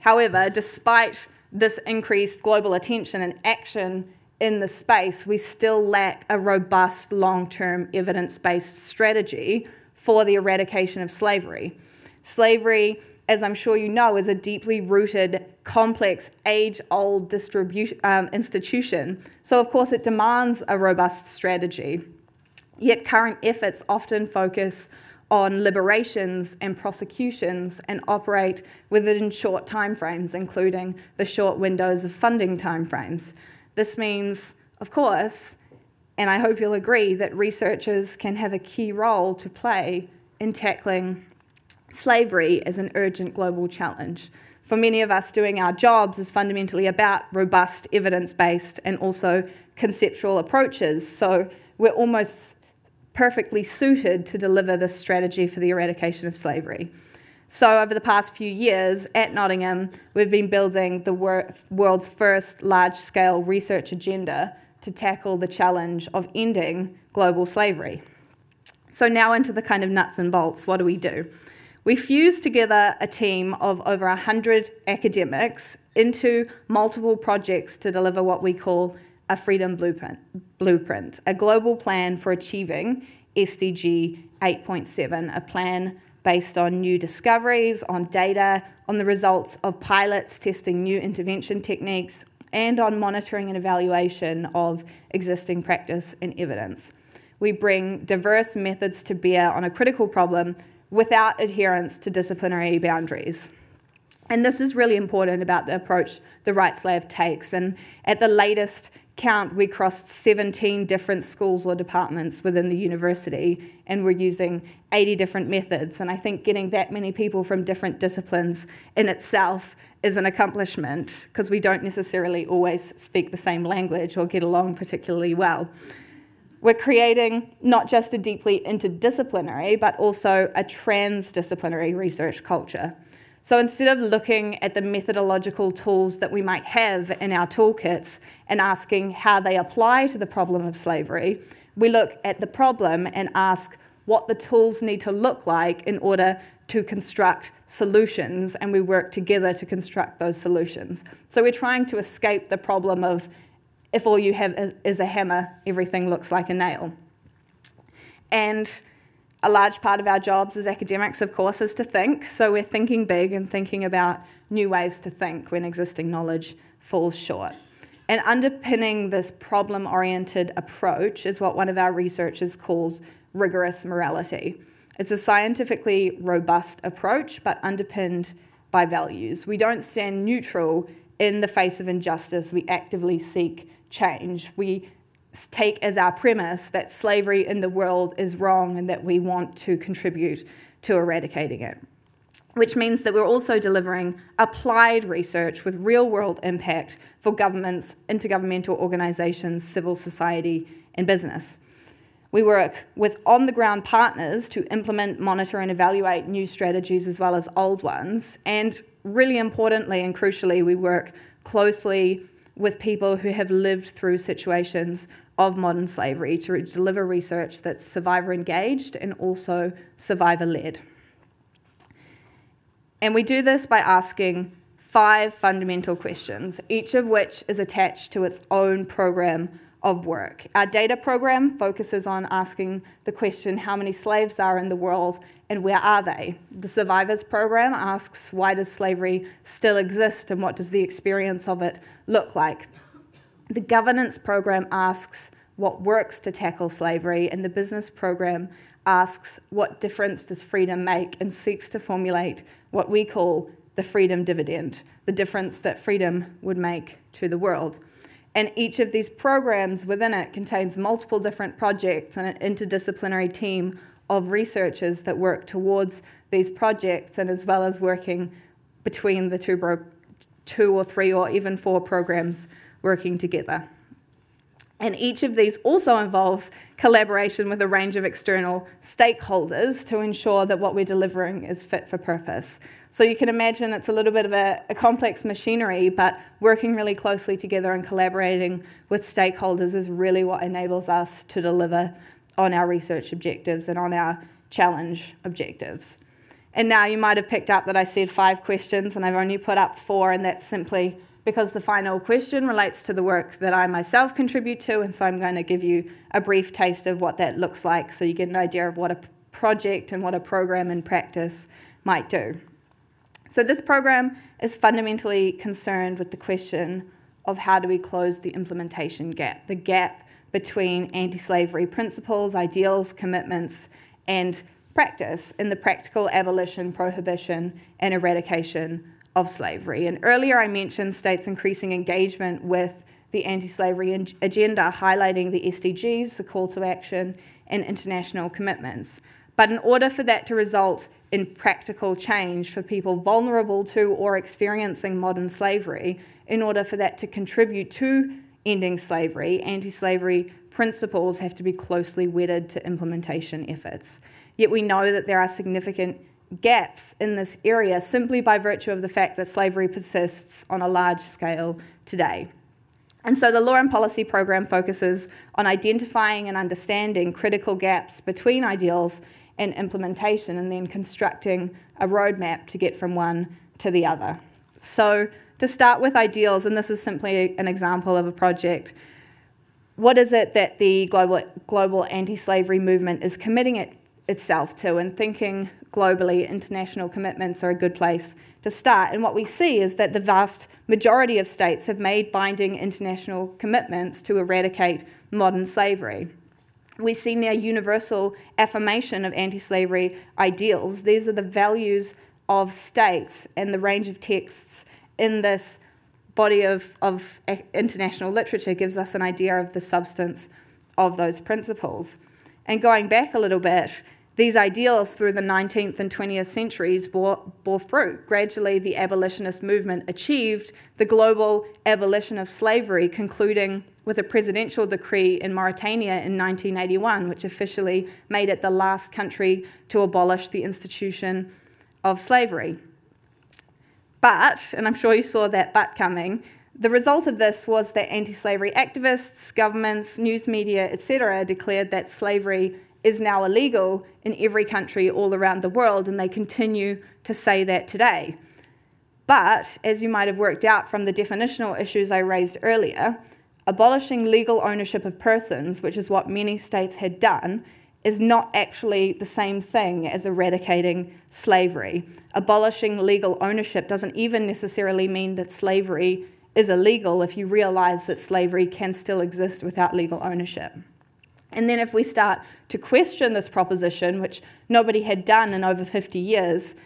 S7: However, despite this increased global attention and action in the space, we still lack a robust long term evidence based strategy for the eradication of slavery. Slavery, as I'm sure you know, is a deeply rooted, complex, age old um, institution. So, of course, it demands a robust strategy. Yet, current efforts often focus on liberations and prosecutions and operate within short timeframes, including the short windows of funding timeframes. This means, of course, and I hope you'll agree, that researchers can have a key role to play in tackling slavery as an urgent global challenge. For many of us, doing our jobs is fundamentally about robust, evidence based, and also conceptual approaches. So we're almost perfectly suited to deliver this strategy for the eradication of slavery. So, over the past few years at Nottingham, we've been building the wor- world's first large scale research agenda to tackle the challenge of ending global slavery. So, now into the kind of nuts and bolts what do we do? We fused together a team of over 100 academics into multiple projects to deliver what we call a freedom blueprint, blueprint, a global plan for achieving SDG 8.7, a plan based on new discoveries, on data, on the results of pilots testing new intervention techniques, and on monitoring and evaluation of existing practice and evidence. We bring diverse methods to bear on a critical problem without adherence to disciplinary boundaries. And this is really important about the approach the Rights Lab takes. And at the latest count, we crossed 17 different schools or departments within the university, and we're using 80 different methods. And I think getting that many people from different disciplines in itself is an accomplishment because we don't necessarily always speak the same language or get along particularly well. We're creating not just a deeply interdisciplinary, but also a transdisciplinary research culture. So instead of looking at the methodological tools that we might have in our toolkits and asking how they apply to the problem of slavery, we look at the problem and ask what the tools need to look like in order to construct solutions, and we work together to construct those solutions. So we're trying to escape the problem of if all you have is a hammer, everything looks like a nail. And a large part of our jobs as academics, of course, is to think. So we're thinking big and thinking about new ways to think when existing knowledge falls short. And underpinning this problem oriented approach is what one of our researchers calls rigorous morality. It's a scientifically robust approach, but underpinned by values. We don't stand neutral in the face of injustice, we actively seek change. We take as our premise that slavery in the world is wrong and that we want to contribute to eradicating it. Which means that we're also delivering applied research with real world impact for governments, intergovernmental organisations, civil society, and business. We work with on the ground partners to implement, monitor, and evaluate new strategies as well as old ones. And really importantly and crucially, we work closely with people who have lived through situations of modern slavery to deliver research that's survivor engaged and also survivor led. And we do this by asking five fundamental questions, each of which is attached to its own program of work. Our data program focuses on asking the question how many slaves are in the world and where are they? The survivors program asks why does slavery still exist and what does the experience of it look like? The governance program asks what works to tackle slavery, and the business program asks what difference does freedom make and seeks to formulate what we call the freedom dividend, the difference that freedom would make to the world. And each of these programs within it contains multiple different projects and an interdisciplinary team of researchers that work towards these projects and as well as working between the two, two or three or even four programs working together. And each of these also involves collaboration with a range of external stakeholders to ensure that what we're delivering is fit for purpose. So you can imagine it's a little bit of a, a, complex machinery, but working really closely together and collaborating with stakeholders is really what enables us to deliver on our research objectives and on our challenge objectives. And now you might have picked up that I said five questions and I've only put up four, and that's simply because the final question relates to the work that I myself contribute to, and so I'm going to give you a brief taste of what that looks like so you get an idea of what a project and what a program in practice might do. So, this program is fundamentally concerned with the question of how do we close the implementation gap, the gap between anti slavery principles, ideals, commitments, and practice in the practical abolition, prohibition, and eradication of slavery. And earlier I mentioned states' increasing engagement with the anti slavery agenda, highlighting the SDGs, the call to action, and international commitments. But in order for that to result in practical change for people vulnerable to or experiencing modern slavery, in order for that to contribute to ending slavery, anti slavery principles have to be closely wedded to implementation efforts. Yet we know that there are significant gaps in this area simply by virtue of the fact that slavery persists on a large scale today. And so the Law and Policy Program focuses on identifying and understanding critical gaps between ideals and implementation and then constructing a roadmap to get from one to the other. So, to start with ideals, and this is simply an example of a project, what is it that the global, global anti slavery movement is committing it, itself to and thinking globally, international commitments are a good place to start. And what we see is that the vast majority of states have made binding international commitments to eradicate modern slavery. We see near universal affirmation of anti slavery ideals. These are the values of states, and the range of texts in this body of, of international literature gives us an idea of the substance of those principles. And going back a little bit, these ideals through the 19th and 20th centuries bore, bore fruit. Gradually, the abolitionist movement achieved the global abolition of slavery, concluding with a presidential decree in Mauritania in 1981, which officially made it the last country to abolish the institution of slavery. But, and I'm sure you saw that but coming, the result of this was that anti slavery activists, governments, news media, etc., declared that slavery is now illegal in every country all around the world, and they continue to say that today. But, as you might have worked out from the definitional issues I raised earlier, abolishing legal ownership of persons, which is what many states had done, is not actually the same thing as eradicating slavery. Abolishing legal ownership doesn't even necessarily mean that slavery is illegal if you realize that slavery can still exist without legal ownership. And then if we start to question this proposition, which nobody had done in over 50 years,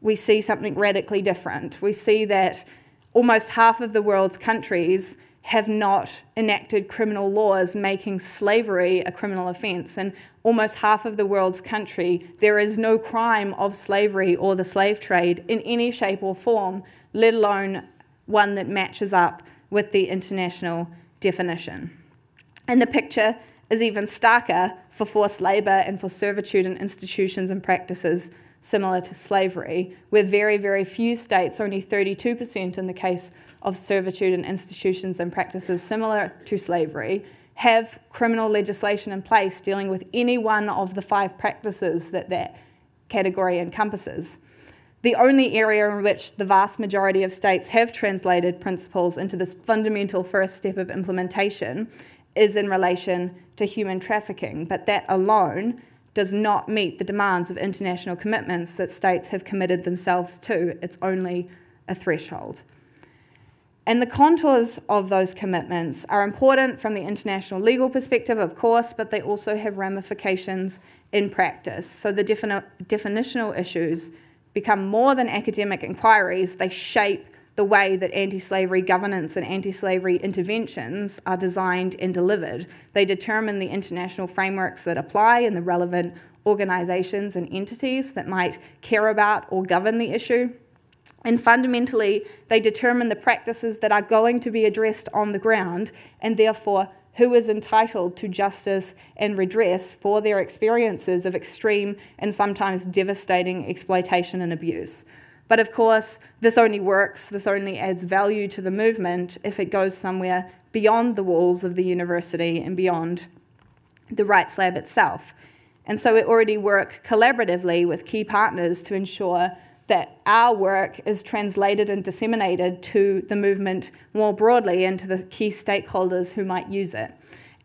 S7: we see something radically different. We see that almost half of the world's countries have not enacted criminal laws making slavery a criminal offence. And almost half of the world's country, there is no crime of slavery or the slave trade in any shape or form, let alone one that matches up with the international definition. And the picture is even starker for forced labour and for servitude in institutions and practices similar to slavery, where very, very few states, only 32% in the case of servitude in institutions and practices similar to slavery, have criminal legislation in place dealing with any one of the five practices that that category encompasses. The only area in which the vast majority of states have translated principles into this fundamental first step of implementation is in relation to human trafficking, but that alone does not meet the demands of international commitments that states have committed themselves to. It's only a threshold. And the contours of those commitments are important from the international legal perspective, of course, but they also have ramifications in practice. So the defini- definitional issues become more than academic inquiries, they shape the way that anti slavery governance and anti slavery interventions are designed and delivered. They determine the international frameworks that apply and the relevant organisations and entities that might care about or govern the issue. And fundamentally, they determine the practices that are going to be addressed on the ground and therefore who is entitled to justice and redress for their experiences of extreme and sometimes devastating exploitation and abuse. But of course, this only works, this only adds value to the movement if it goes somewhere beyond the walls of the university and beyond the Rights Lab itself. And so we already work collaboratively with key partners to ensure that our work is translated and disseminated to the movement more broadly and to the key stakeholders who might use it.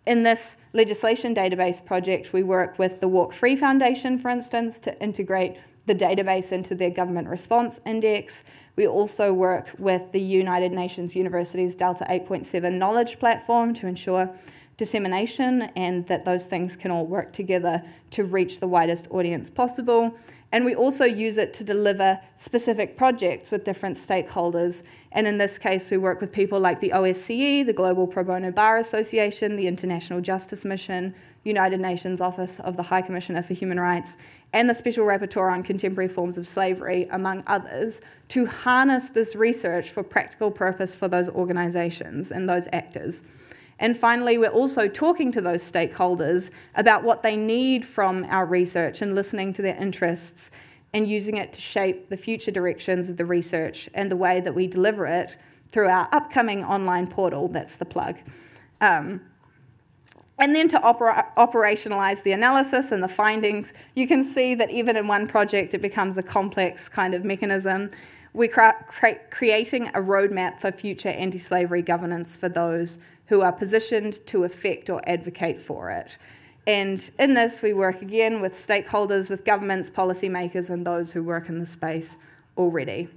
S7: In this legislation database project, we work with the Walk Free Foundation, for instance, to integrate the database into their government response index. We also work with the United Nations Universities Delta 8.7 knowledge platform to ensure dissemination and that those things can all work together to reach the widest audience possible. And we also use it to deliver specific projects with different stakeholders. And in this case, we work with people like the OSCE, the Global Pro Bono Bar Association, the International Justice Mission, United Nations Office of the High Commissioner for Human Rights, and the Special Rapporteur on Contemporary Forms of Slavery, among others, to harness this research for practical purpose for those organisations and those actors. And finally, we're also talking to those stakeholders about what they need from our research and listening to their interests and using it to shape the future directions of the research and the way that we deliver it through our upcoming online portal. That's the plug. Um, and then to opera- operationalize the analysis and the findings, you can see that even in one project, it becomes a complex kind of mechanism. We're cra- creating a roadmap for future anti slavery governance for those who are positioned to affect or advocate for it. And in this, we work again with stakeholders, with governments, policymakers, and those who work in the space already.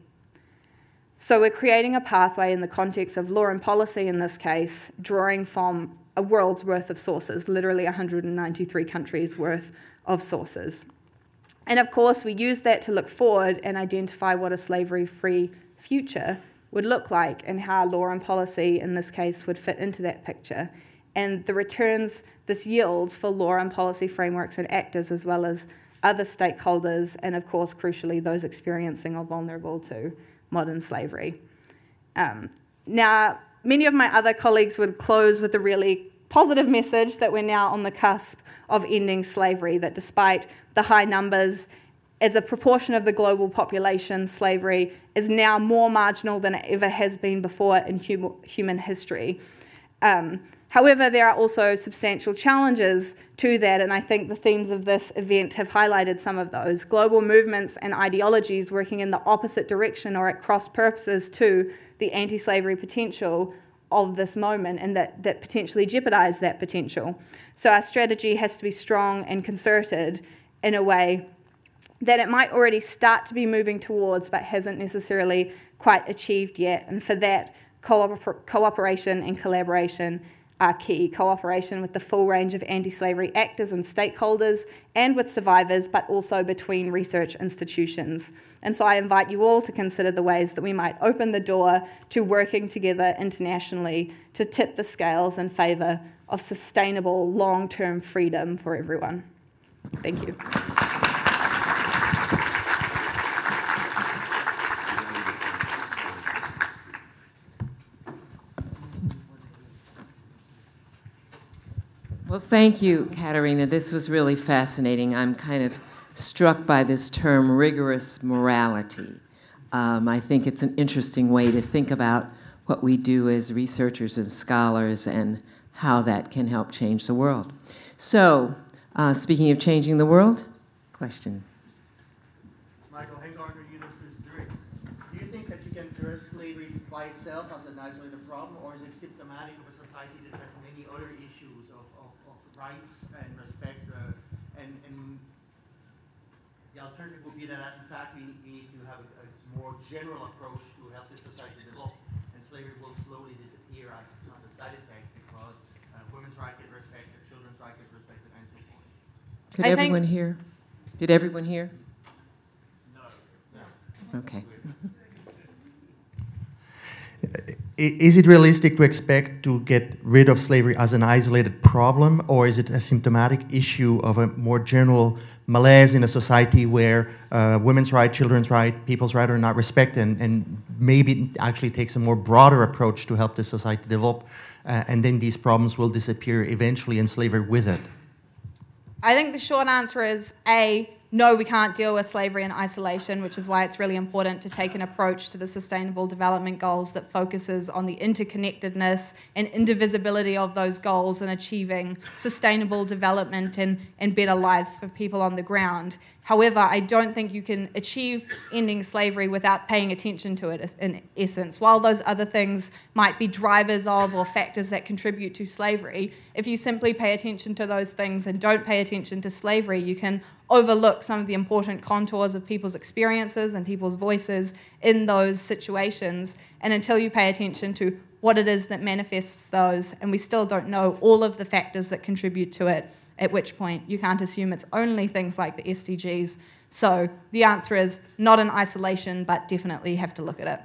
S7: So we're creating a pathway in the context of law and policy in this case, drawing from a world's worth of sources, literally 193 countries worth of sources. And of course, we use that to look forward and identify what a slavery free future would look like and how law and policy in this case would fit into that picture. And the returns this yields for law and policy frameworks and actors, as well as other stakeholders, and of course, crucially, those experiencing or vulnerable to modern slavery. Um, now, many of my other colleagues would close with a really positive message that we're now on the cusp of ending slavery, that despite the high numbers as a proportion of the global population, slavery is now more marginal than it ever has been before in hum- human history. Um, however, there are also substantial challenges to that, and I think the themes of this event have highlighted some of those. Global movements and ideologies working in the opposite direction or at cross purposes to the anti slavery potential of this moment and that, that potentially jeopardize that potential. So, our strategy has to be strong and concerted in a way that it might already start to be moving towards but hasn't necessarily quite achieved yet. And for that, cooper- cooperation and collaboration are key. Cooperation with the full range of anti slavery actors and stakeholders, and with survivors, but also between research institutions. And so I invite you all to consider the ways that we might open the door to working together internationally to tip the scales in favour of sustainable long term freedom for everyone. Thank you.
S8: Well, thank you, Katarina. This was really fascinating. I'm kind of struck by this term rigorous morality. Um, I think it's an interesting way to think about what we do as researchers and scholars and how that can help change the world. So, uh, speaking of changing the world, question.
S9: Michael Hengartner, University of Zurich. Do you think that you can address slavery by itself as an isolated problem, or is it symptomatic of a society that has many other issues of, of, of rights and respect? Uh, and, and the alternative would be that, in fact, we, we need to have a, a more general approach to help this society develop, and slavery will slowly disappear as, as a side effect because uh, women's rights get respected, children's rights get respected, and so forth.
S8: Could
S7: I think-
S8: everyone hear? Did everyone hear?
S9: No.
S8: Okay.
S9: is it realistic to expect to get rid of slavery as an isolated problem, or is it a symptomatic issue of a more general malaise in a society where uh, women's rights, children's rights, people's rights are not respected, and, and, maybe actually takes a more broader approach to help the society develop, uh, and then these problems will disappear eventually, and slavery with it?
S7: I think the short answer is A, no, we can't deal with slavery in isolation, which is why it's really important to take an approach to the Sustainable Development Goals that focuses on the interconnectedness and indivisibility of those goals and achieving sustainable development and, and better lives for people on the ground. However, I don't think you can achieve ending slavery without paying attention to it in essence. While those other things might be drivers of or factors that contribute to slavery, if you simply pay attention to those things and don't pay attention to slavery, you can overlook some of the important contours of people's experiences and people's voices in those situations. And until you pay attention to what it is that manifests those, and we still don't know all of the factors that contribute to it, at which point you can't assume it's only things like the SDGs. So the answer is not in isolation, but definitely have to look at it.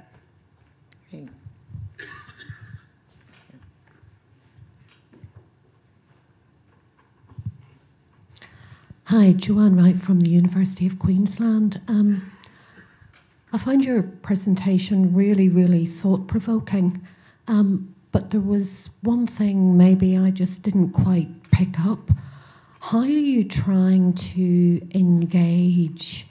S10: Hi, Joanne Wright from the University of Queensland. Um, I find your presentation really, really thought provoking. Um, but there was one thing maybe I just didn't quite pick up. How are you trying to engage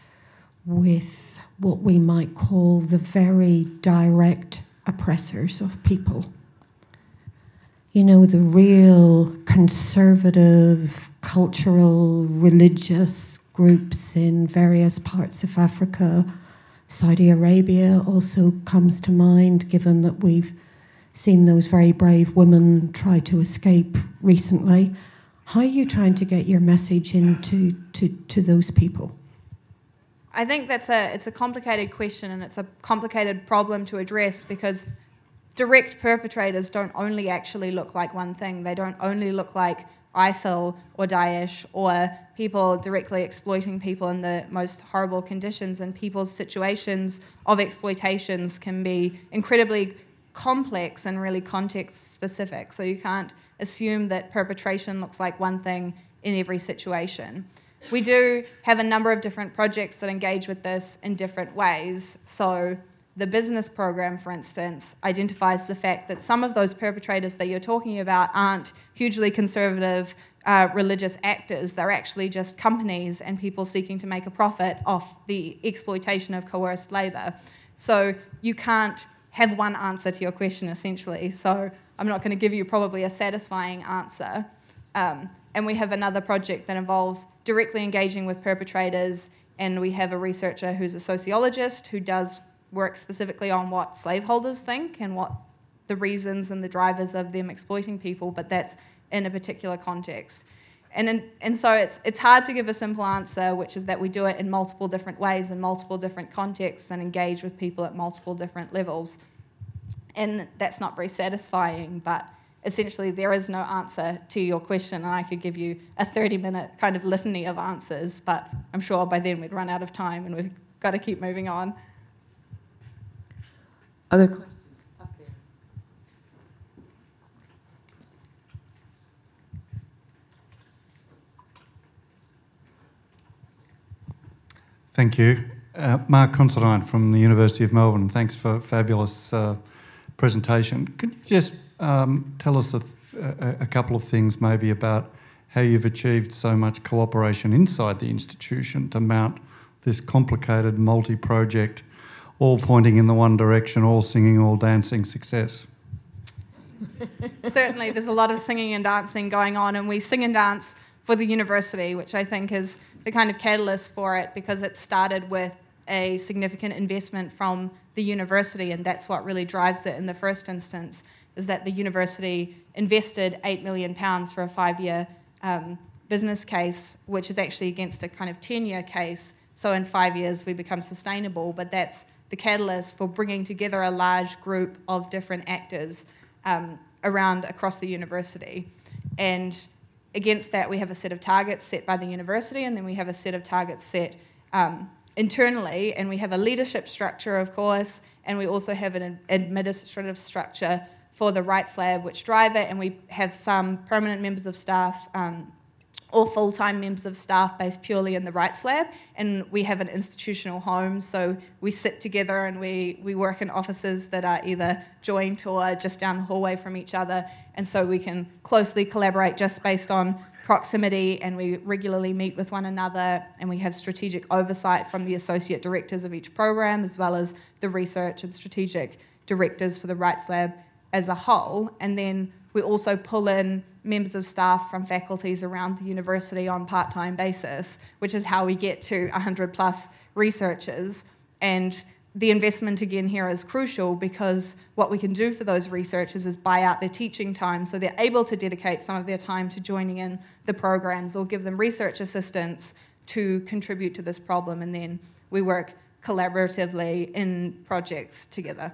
S10: with what we might call the very direct oppressors of people? You know, the real conservative, cultural, religious groups in various parts of Africa. Saudi Arabia also comes to mind, given that we've seen those very brave women try to escape recently. How are you trying to get your message into to, to those people?
S7: I think that's a it's a complicated question and it's a complicated problem to address because direct perpetrators don't only actually look like one thing. They don't only look like ISIL or Daesh or people directly exploiting people in the most horrible conditions and people's situations of exploitations can be incredibly complex and really context specific. So you can't assume that perpetration looks like one thing in every situation. We do have a number of different projects that engage with this in different ways. So the business program, for instance, identifies the fact that some of those perpetrators that you're talking about aren't hugely conservative uh, religious actors. They're actually just companies and people seeking to make a profit off the exploitation of coerced labor. So you can't have one answer to your question, essentially. So I'm not going to give you probably a satisfying answer. Um, and we have another project that involves directly engaging with perpetrators, and we have a researcher who's a sociologist who does work specifically on what slaveholders think and what the reasons and the drivers of them exploiting people, but that's in a particular context. And, in, and so it's, it's hard to give a simple answer, which is that we do it in multiple different ways, in multiple different contexts, and engage with people at multiple different levels. And that's not very satisfying, but essentially there is no answer to your question, and I could give you a 30 minute kind of litany of answers, but I'm sure by then we'd run out of time and we've got to keep moving on.
S8: Other questions? Up there.
S11: Thank you. Uh, Mark Considine from the University of Melbourne. Thanks for fabulous uh, presentation. Could you just um, tell us a, a, a, couple of things maybe about how you've achieved so much cooperation inside the institution to mount this complicated multi-project, all pointing in the one direction, all singing, all dancing success? <laughs>
S7: Certainly, there's a lot of singing and dancing going on, and we sing and dance for the university, which I think is the kind of catalyst for it because it started with a significant investment from the university, and that's what really drives it in the first instance, is that the university invested £8 million for a five-year um, business case, which is actually against a kind of 10-year case. So in five years, we become sustainable, but that's the catalyst for bringing together a large group of different actors um, around across the university. And against that, we have a set of targets set by the university, and then we have a set of targets set um, internally, and we have a leadership structure, of course, and we also have an administrative structure for the Rights Lab, which drive it, and we have some permanent members of staff um, or full-time members of staff based purely in the Rights Lab, and we have an institutional home, so we sit together and we, we work in offices that are either joint or just down the hallway from each other, and so we can closely collaborate just based on proximity, and we regularly meet with one another, and we have strategic oversight from the associate directors of each program, as well as the research and strategic directors for the Rights Lab as a whole. And then we also pull in members of staff from faculties around the university on part-time basis, which is how we get to 100 plus researchers. And the investment again here is crucial because what we can do for those researchers is buy out their teaching time so they're able to dedicate some of their time to joining in the programs or give them research assistance to contribute to this problem and then we work collaboratively in projects together.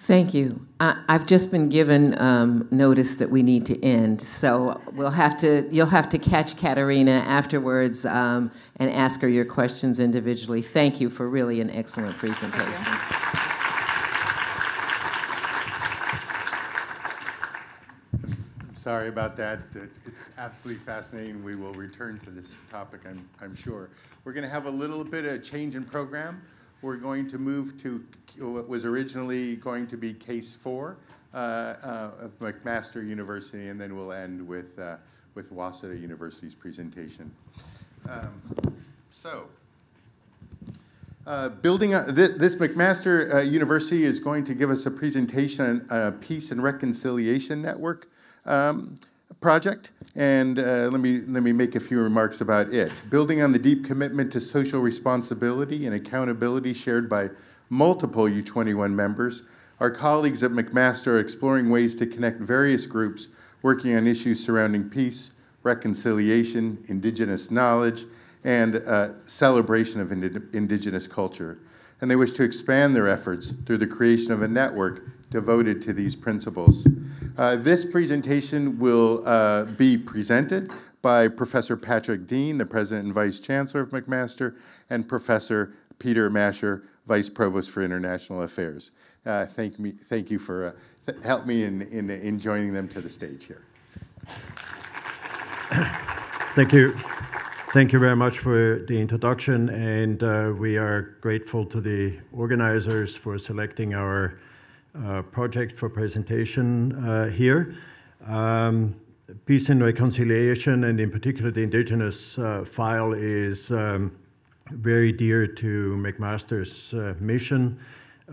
S8: Thank you. I, have just been given um, notice that we need to end, so we'll have to. You'll have to catch Katarina afterwards um, and ask her your questions individually. Thank you for really an excellent presentation.
S1: I'm sorry about that. It's absolutely fascinating. We will return to this topic, I'm, I'm sure. We're going to have a little bit of a change in program. We're going to move to what was originally going to be case four uh, uh, of McMaster University, and then we'll end with, uh, with Waseda University's presentation. Um, so, uh, building this, this McMaster uh, University is going to give us a presentation on a Peace and Reconciliation Network um, project. And uh, let, me, let me make a few remarks about it. Building on the deep commitment to social responsibility and accountability shared by multiple U21 members, our colleagues at McMaster are exploring ways to connect various groups working on issues surrounding peace, reconciliation, indigenous knowledge, and uh, celebration of ind indigenous culture. And they wish to expand their efforts through the creation of a network devoted to these principles. Uh, this presentation will uh, be presented by Professor Patrick Deane, the President and Vice Chancellor of McMaster, and Professor Peter Mascher, Vice Provost for International Affairs. Uh, thank, me, thank you for uh, th help me in, in, in joining them to the stage here. <coughs>
S12: Thank you. Thank you very much for the introduction, and uh, we are grateful to the organizers for selecting our project for presentation uh, here. Um, Peace and Reconciliation, and in particular the Indigenous uh, file, is um, very dear to McMaster's uh, mission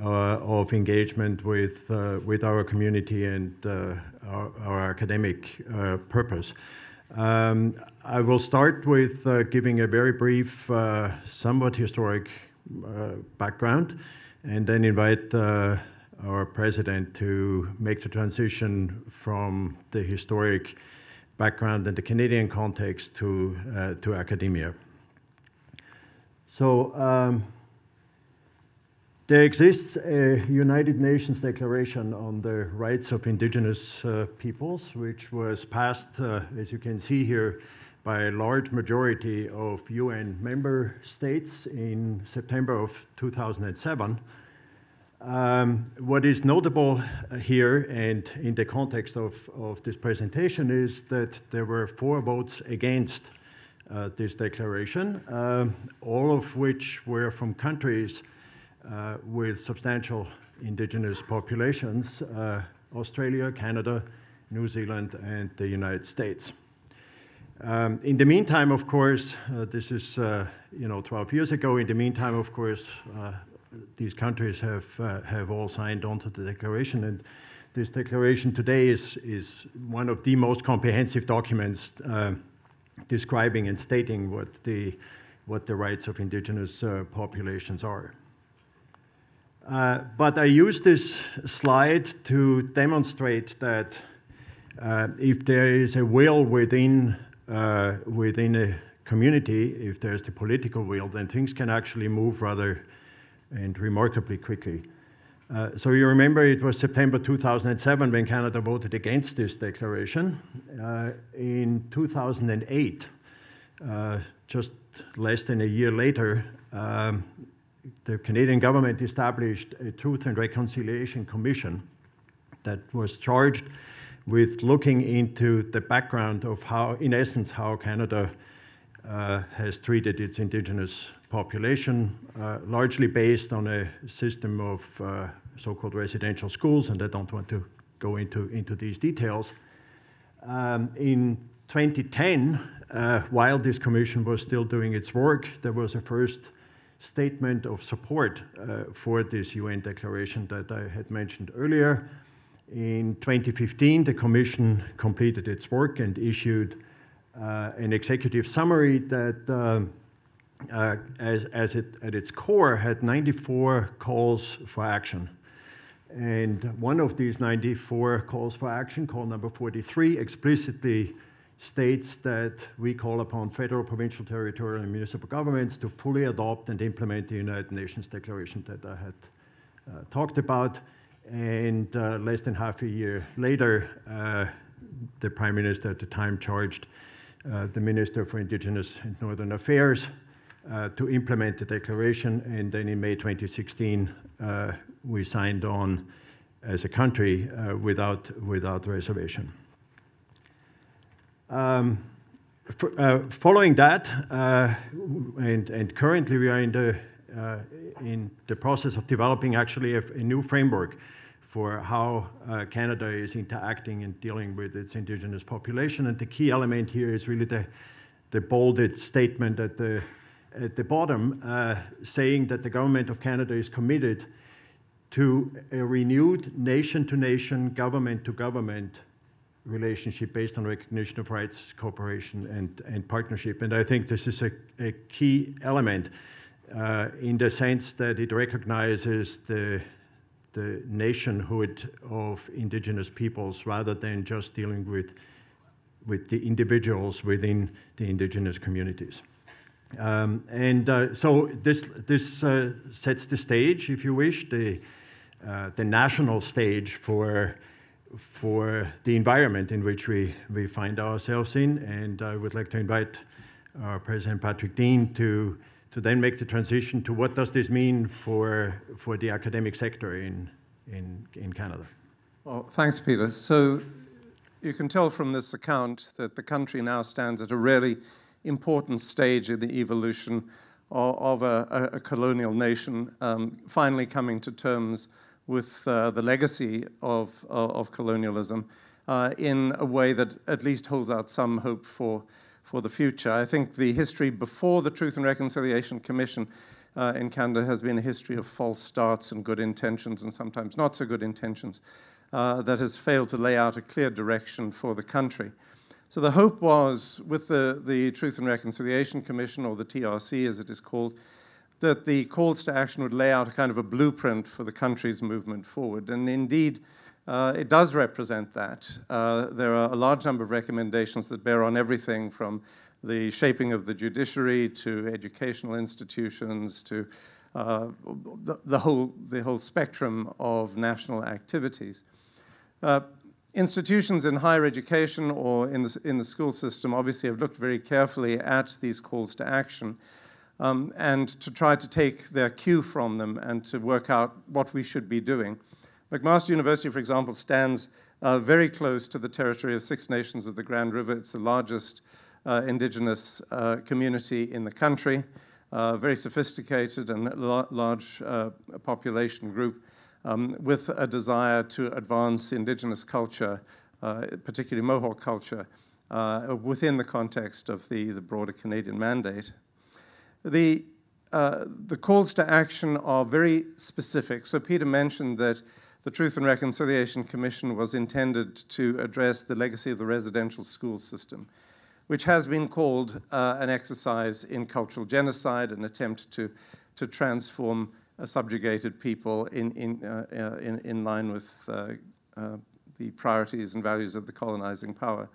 S12: uh, of engagement with, uh, with our community and our, our, academic purpose. Um, I will start with giving a very brief, somewhat historic background, and then invite our president to make the transition from the historic background and the Canadian context to, uh, to academia. So um, there exists a United Nations Declaration on the Rights of Indigenous uh, Peoples, which was passed, uh, as you can see here, by a large majority of UN member states in September of 2007. Um, what is notable here and in the context of, of this presentation is that there were four votes against uh, this declaration, uh, all of which were from countries uh, with substantial indigenous populations, uh, Australia, Canada, New Zealand, and the United States. Um, in the meantime, of course, uh, this is, uh, you know, 12 years ago. In the meantime, of course, these countries have, uh, have all signed onto the declaration. And this declaration today is, is one of the most comprehensive documents uh, describing and stating what the, what the rights of indigenous uh, populations are. Uh, but I use this slide to demonstrate that uh, if there is a will within, within a community, if there's the political will, then things can actually move rather and remarkably quickly. Uh, so you remember it was September 2007 when Canada voted against this declaration. Uh, in 2008, uh, just less than a year later, um, the Canadian government established a Truth and Reconciliation Commission that was charged with looking into the background of how, in essence, how Canada uh, has treated its indigenous population, uh, largely based on a system of uh, so-called residential schools, and I don't want to go into, into these details. Um, in 2010, uh, while this commission was still doing its work, there was a first statement of support uh, for this UN declaration that I had mentioned earlier. In 2015, the Commission completed its work and issued uh, an executive summary that, uh, as, as it, at its core, had 94 calls for action. And one of these 94 calls for action, call number 43, explicitly states that we call upon federal, provincial, territorial, and municipal governments to fully adopt and implement the United Nations Declaration that I had uh, talked about. And uh, less than half a year later, uh, the Prime Minister at the time charged uh, the Minister for Indigenous and Northern Affairs uh, to implement the declaration. And then in May 2016, uh, we signed on as a country uh, without, without reservation. Um, for, uh, following that, and, and currently we are in the, in the process of developing actually a, a new framework for how uh, Canada is interacting and dealing with its indigenous population. And the key element here is really the, the bolded statement at the, at the bottom uh, saying that the government of Canada is committed to a renewed nation to nation, government to government relationship based on recognition of rights, cooperation, and, and partnership. And I think this is a, a key element uh, in the sense that it recognizes the the nationhood of indigenous peoples rather than just dealing with, with the individuals within the indigenous communities. Um, and uh, so this, this uh, sets the stage, if you wish, the, uh, the national stage for, for the environment in which we, we find ourselves in. And I would like to invite our President Patrick Deane to to then make the transition to what does this mean for, for the academic sector in, in, in Canada?
S6: Well, thanks, Peter. So you can tell from this account that the country now stands at a really important stage in the evolution of, of a, a, colonial nation, um, finally coming to terms with uh, the legacy of, of colonialism uh, in a way that at least holds out some hope for for the future. I think the history before the Truth and Reconciliation Commission uh, in Canada has been a history of false starts and good intentions and sometimes not so good intentions uh, that has failed to lay out a clear direction for the country. So the hope was with the, the Truth and Reconciliation Commission, or the TRC as it is called, that the calls to action would lay out a kind of a blueprint for the country's movement forward. And indeed, uh, it does represent that. Uh, there are a large number of recommendations that bear on everything from the shaping of the judiciary to educational institutions to uh, the, the, whole, the whole spectrum of national activities. Institutions in higher education or in the, in the school system obviously have looked very carefully at these calls to action um, and to try to take their cue from them and to work out what we should be doing. McMaster University, for example, stands uh, very close to the territory of Six Nations of the Grand River. It's the largest uh, indigenous uh, community in the country, uh, very sophisticated and large uh, population group um, with a desire to advance indigenous culture, uh, particularly Mohawk culture, within the context of the, the broader Canadian mandate. The, the calls to action are very specific. So Peter mentioned that the Truth and Reconciliation Commission was intended to address the legacy of the residential school system, which has been called uh, an exercise in cultural genocide, an attempt to, to transform subjugated people in, in, uh, uh in, in, line with uh, uh, the priorities and values of the colonizing power.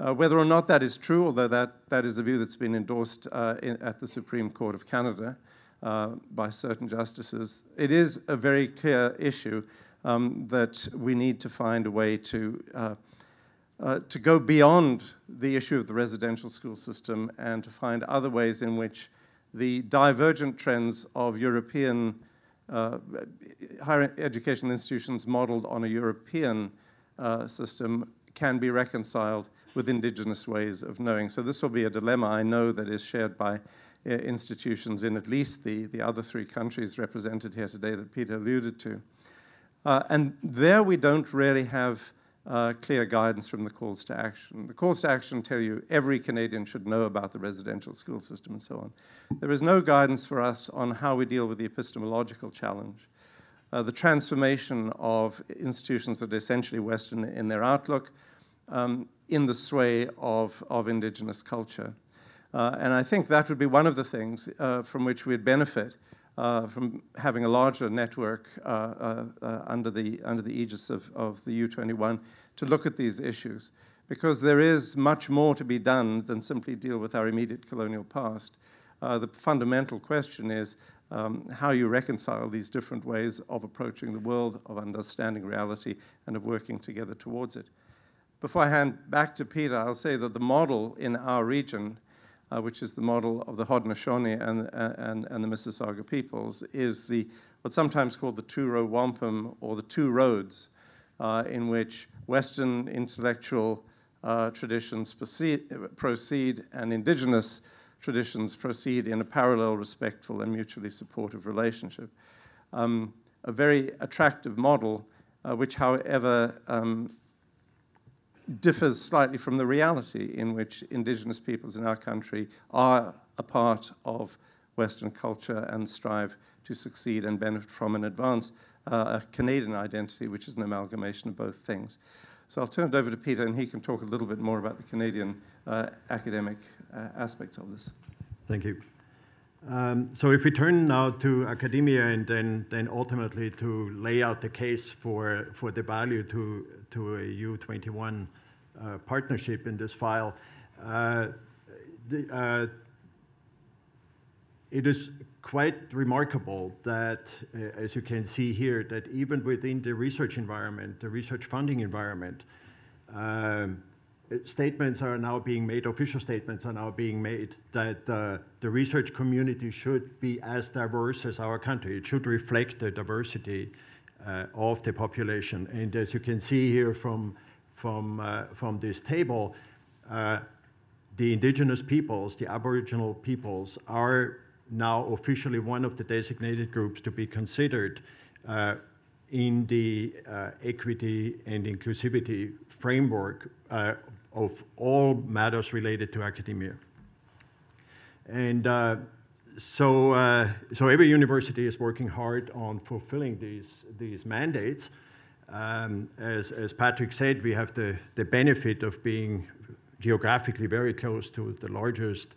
S6: Uh, whether or not that is true, although that, that is a view that's been endorsed uh, in, at the Supreme Court of Canada uh, by certain justices, it is a very clear issue um, that we need to find a way to, uh, uh, to go beyond the issue of the residential school system and to find other ways in which the divergent trends of European uh, higher education institutions modeled on a European uh, system can be reconciled with indigenous ways of knowing. So this will be a dilemma I know that is shared by uh, institutions in at least the, the other three countries represented here today that Peter alluded to. Uh, and there we don't really have uh, clear guidance from the calls to action. The calls to action tell you every Canadian should know about the residential school system and so on. There is no guidance for us on how we deal with the epistemological challenge. Uh, the transformation of institutions that are essentially Western in their outlook um, in the sway of, of indigenous culture. Uh, and I think that would be one of the things uh, from which we'd benefit uh, from having a larger network uh, uh, uh, under, the, under the aegis of, of the U21 to look at these issues. Because there is much more to be done than simply deal with our immediate colonial past. the fundamental question is um, how you reconcile these different ways of approaching the world, of understanding reality, and of working together towards it. Before I hand back to Peter, I'll say that the model in our region uh, which is the model of the Haudenosaunee and, and, and the Mississauga peoples, is the what's sometimes called the two-row wampum or the two roads, uh, in which Western intellectual uh, traditions proceed, proceed and indigenous traditions proceed in a parallel, respectful, and mutually supportive relationship. Um, a very attractive model, uh, which, however, um, differs slightly from the reality in which indigenous peoples in our country are a part of Western culture and strive to succeed and benefit from and advance uh, a Canadian identity, which is an amalgamation of both things. So I'll turn it over to Peter, and he can talk a little bit more about the Canadian uh, academic uh, aspects of this.
S12: Thank you. Um, so if we turn now to academia and then, then ultimately to lay out the case for, for the value to, to a U21 uh, partnership in this file, uh, the, uh, it is quite remarkable that, uh, as you can see here, that even within the research environment, the research funding environment, um, statements are now being made, official statements are now being made that uh, the research community should be as diverse as our country. It should reflect the diversity uh, of the population. And as you can see here from, from, uh, from this table, uh, the indigenous peoples, the aboriginal peoples, are now officially one of the designated groups to be considered uh, in the uh, equity and inclusivity framework uh, of all matters related to academia. And so, uh, so every university is working hard on fulfilling these, these mandates. Um, as, as Patrick said, we have the, the benefit of being geographically very close to the largest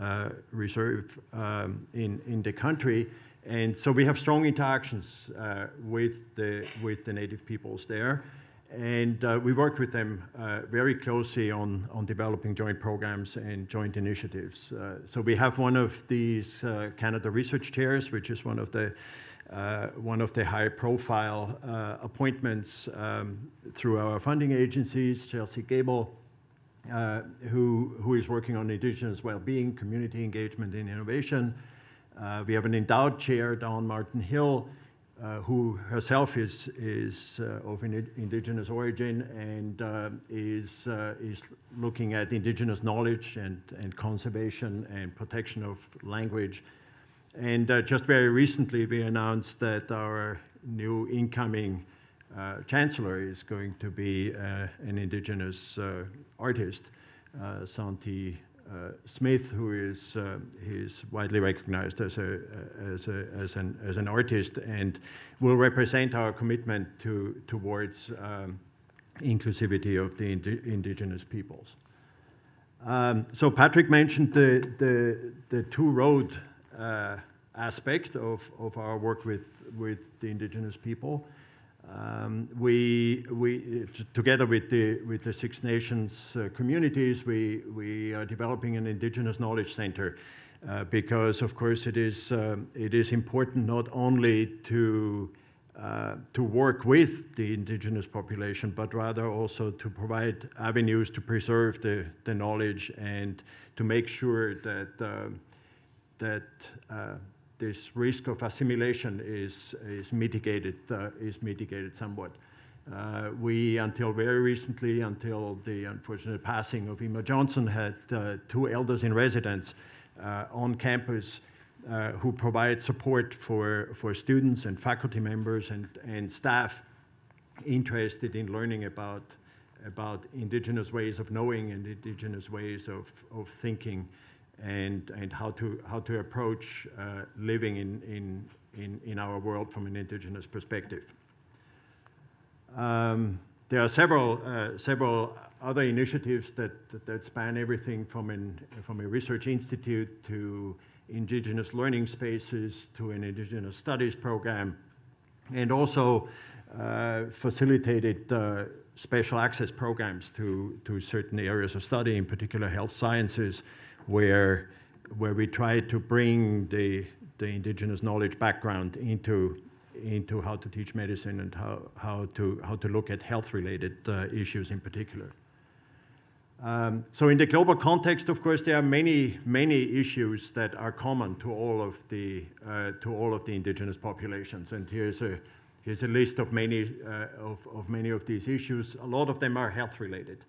S12: uh, reserve um, in, in the country. And so we have strong interactions uh, with, the, with the native peoples there. And uh, we worked with them uh, very closely on, on developing joint programs and joint initiatives. Uh, so we have one of these uh, Canada Research Chairs, which is one of the uh, one of the high-profile uh, appointments um, through our funding agencies, Chelsea Gabel, who, who is working on Indigenous well-being, community engagement, and innovation. we have an endowed chair, Dawn Martin-Hill, uh, who herself is, is uh, of indigenous origin and uh, is, uh, is looking at indigenous knowledge and, and conservation and protection of language. And uh, just very recently, we announced that our new incoming chancellor is going to be an indigenous artist, Santee Smith, who is uh, he's widely recognized as a as a as an as an artist and will represent our commitment to towards um, inclusivity of the indi indigenous peoples. Um, so Patrick mentioned the the the two road uh, aspect of of our work with with the indigenous people. Um, we, we, together with the, with the Six Nations uh, communities, we, we are developing an Indigenous Knowledge Center uh, because, of course, it is, uh, it is important not only to, uh, to work with the indigenous population, but rather also to provide avenues to preserve the, the knowledge and to make sure that uh, that uh, this risk of assimilation is, is, mitigated, uh, is mitigated somewhat. Uh, we, until very recently, until the unfortunate passing of Emma Johnson, had uh, two elders in residence uh, on campus uh, who provide support for, for students and faculty members and, and staff interested in learning about, about indigenous ways of knowing and indigenous ways of, of thinking and, and how, to, how to approach uh, living in, in, in, in our world from an indigenous perspective. Um, there are several, uh, several other initiatives that, that, that, span everything from, an, from a research institute to indigenous learning spaces to an indigenous studies program, and also uh, facilitated uh, special access programs to, to certain areas of study, in particular health sciences, where, where we try to bring the, the indigenous knowledge background into, into how to teach medicine and how, how, to, how to look at health-related uh, issues in particular. Um, so in the global context, of course, there are many, many issues that are common to all of the, uh, to all of the indigenous populations. And here's a, here's a list of many, uh, of, of many of these issues. A lot of them are health-related. Uh,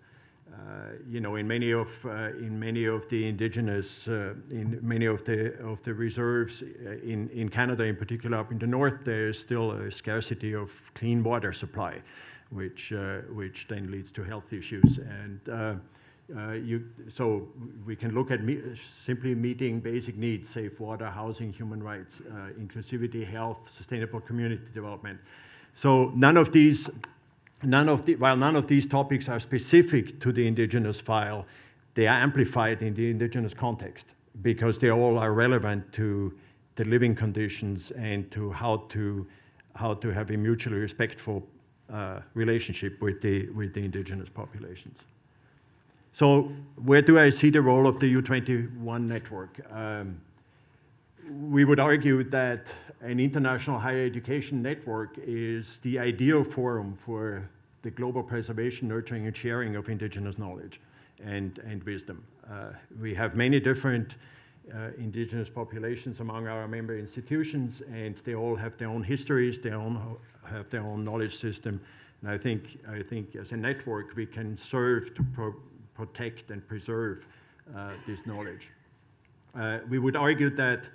S12: you know, in many of uh, in many of the indigenous, uh, in many of the of the reserves in in Canada, in particular up in the north, there is still a scarcity of clean water supply, which which then leads to health issues and. Uh, you, so we can look at me, simply meeting basic needs, safe water, housing, human rights, uh, inclusivity, health, sustainable community development. So none of these none of the, while none of these topics are specific to the indigenous file, they are amplified in the indigenous context because they all are relevant to the living conditions and to how to, how to have a mutually respectful uh, relationship with the, with the indigenous populations. So where do I see the role of the U21 network? Um, we would argue that an international higher education network is the ideal forum for the global preservation, nurturing, and sharing of indigenous knowledge and, and wisdom. Uh, we have many different uh, indigenous populations among our member institutions, and they all have their own histories, they own, have their own knowledge system. And I think, I think as a network, we can serve to pro protect and preserve uh, this knowledge. Uh, we would argue that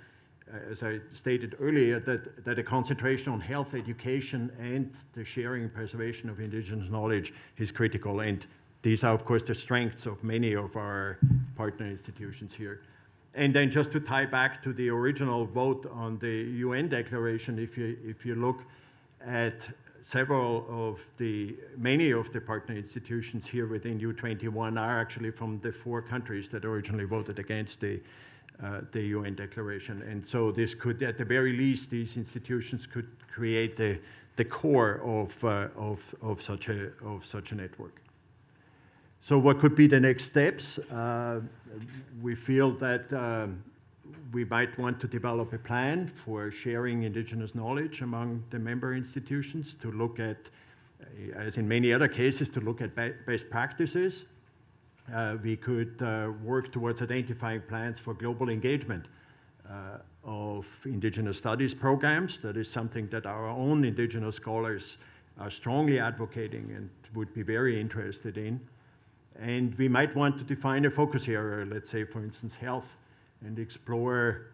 S12: Uh, as I stated earlier, that, that a concentration on health education and the sharing and preservation of indigenous knowledge is critical. And these are, of course, the strengths of many of our partner institutions here. And then just to tie back to the original vote on the UN declaration, if you, if you look at several of the, many of the partner institutions here within U21 are actually from the four countries that originally voted against the uh, the UN declaration. And so this could, at the very least, these institutions could create the, the core of, uh, of, of, such a, of such a network. So what could be the next steps? Uh, we feel that um, we might want to develop a plan for sharing indigenous knowledge among the member institutions to look at, as in many other cases, to look at best practices we could uh, work towards identifying plans for global engagement uh, of indigenous studies programs. That is something that our own indigenous scholars are strongly advocating and would be very interested in. And we might want to define a focus area, let's say, for instance, health, and explore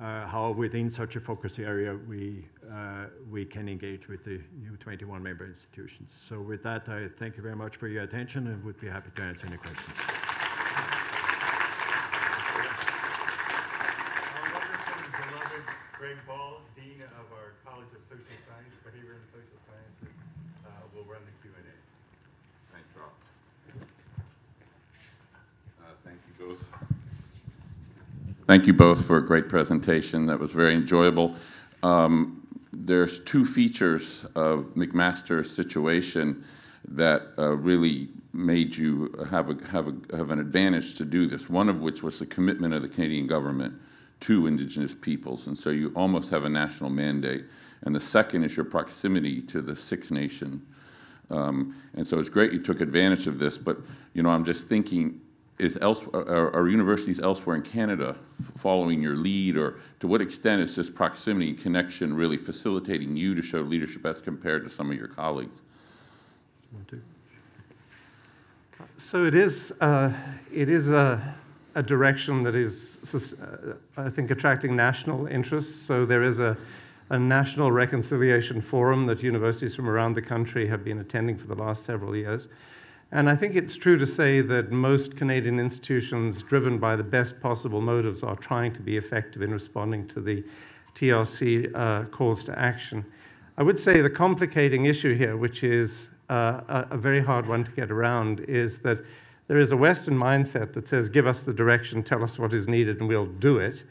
S12: uh, how within such a focus area we, uh, we can engage with the U21 member institutions. So with that, I thank you very much for your attention and would be happy to answer any questions.
S1: Ball, Dean of our College of Social Science, Behavior and Social Sciences, uh, will run the Q&A.
S13: Thanks, Ross. Uh, thank you both. Thank you both for a great presentation. That was very enjoyable. Um, there's two features of McMaster's situation that uh, really made you have, a, have, a, have an advantage to do this, one of which was the commitment of the Canadian government to Indigenous peoples, and so you almost have a national mandate. And the second is your proximity to the Six Nation. Um, and so it's great you took advantage of this, but you know, I'm just thinking is are, are universities elsewhere in Canada following your lead, or to what extent is this proximity and connection really facilitating you to show leadership as compared to some of your colleagues?
S6: So it is, uh, it is a, a, direction that is, uh, I think, attracting national interest. So there is a, a national reconciliation forum that universities from around the country have been attending for the last several years. And I think it's true to say that most Canadian institutions, driven by the best possible motives, are trying to be effective in responding to the TRC uh, calls to action. I would say the complicating issue here, which is uh, a, a, very hard one to get around, is that there is a Western mindset that says, give us the direction, tell us what is needed, and we'll do it.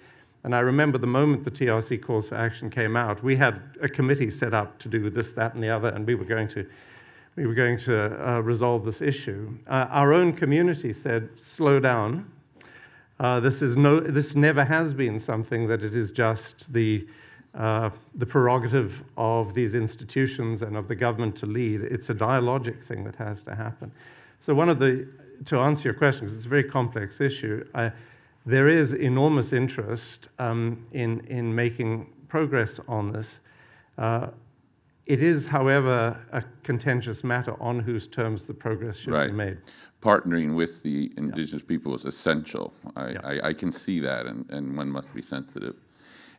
S6: And I remember the moment the TRC calls for action came out, we had a committee set up to do this, that, and the other, and we were going to, we were going to uh, resolve this issue. Uh, our own community said, slow down. Uh, this, is no, this never has been something that it is just the uh, the prerogative of these institutions and of the government to lead. It's a dialogic thing that has to happen. So, one of the, to answer your question, because it's a very complex issue, I, there is enormous interest um, in, in making progress on this. Uh, it is, however, a contentious matter on whose terms the progress should
S13: right.
S6: be made.
S13: Partnering with the indigenous yeah. people is essential. I, yeah. I, I, can see that, and, and one must be sensitive.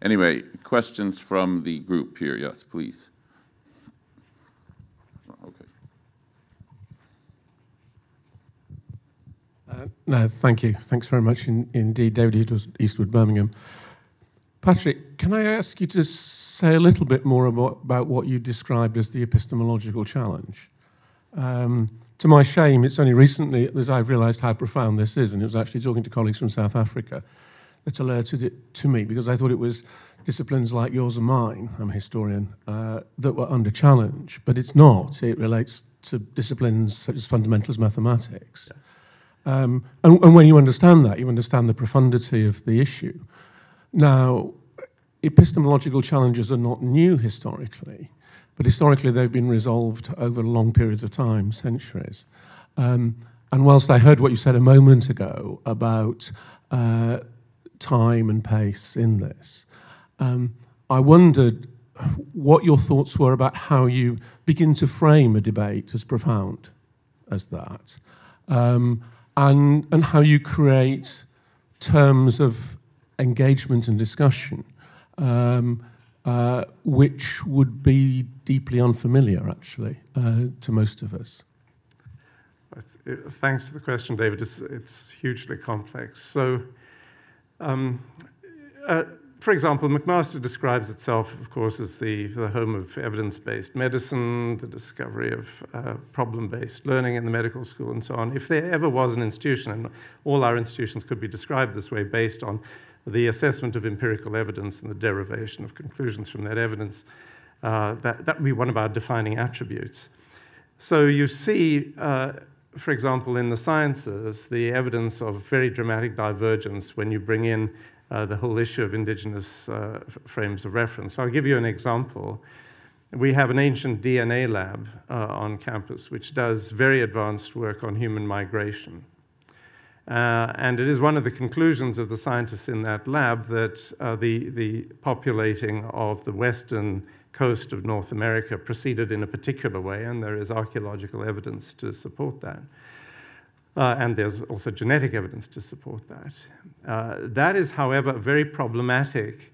S13: Anyway, questions from the group here? Yes, please. Okay.
S14: Uh, no, thank you. Thanks very much in, indeed, David Eastwood, Eastwood, Birmingham. Patrick, can I ask you to say a little bit more about, about what you described as the epistemological challenge? Um, to my shame, it's only recently that I've realised how profound this is, and it was actually talking to colleagues from South Africa that alerted it to me because I thought it was disciplines like yours and mine, I'm a historian, uh, that were under challenge, but it's not. It relates to disciplines such as fundamentalist mathematics. Um, and, and when you understand that, you understand the profundity of the issue. Now, epistemological challenges are not new historically, but historically they've been resolved over long periods of time, centuries. Um, and whilst I heard what you said a moment ago about uh, time and pace in this. Um, I wondered what your thoughts were about how you begin to frame a debate as profound as that, um, and, and how you create terms of engagement and discussion um, uh, which would be deeply unfamiliar, actually, uh, to most of us.
S6: Thanks for the question, David. It's, it's hugely complex. So, um, uh, for example, McMaster describes itself, of course, as the, the home of evidence based medicine, the discovery of uh, problem based learning in the medical school, and so on. If there ever was an institution, and all our institutions could be described this way based on the assessment of empirical evidence and the derivation of conclusions from that evidence, uh, that, that would be one of our defining attributes. So you see, uh, for example, in the sciences, the evidence of very dramatic divergence when you bring in uh, the whole issue of indigenous uh, frames of reference. I'll give you an example. We have an ancient DNA lab uh, on campus which does very advanced work on human migration. Uh, and it is one of the conclusions of the scientists in that lab that uh, the, the populating of the Western coast of North America proceeded in a particular way, and there is archaeological evidence to support that. Uh, and there's also genetic evidence to support that. Uh, that is, however, a very problematic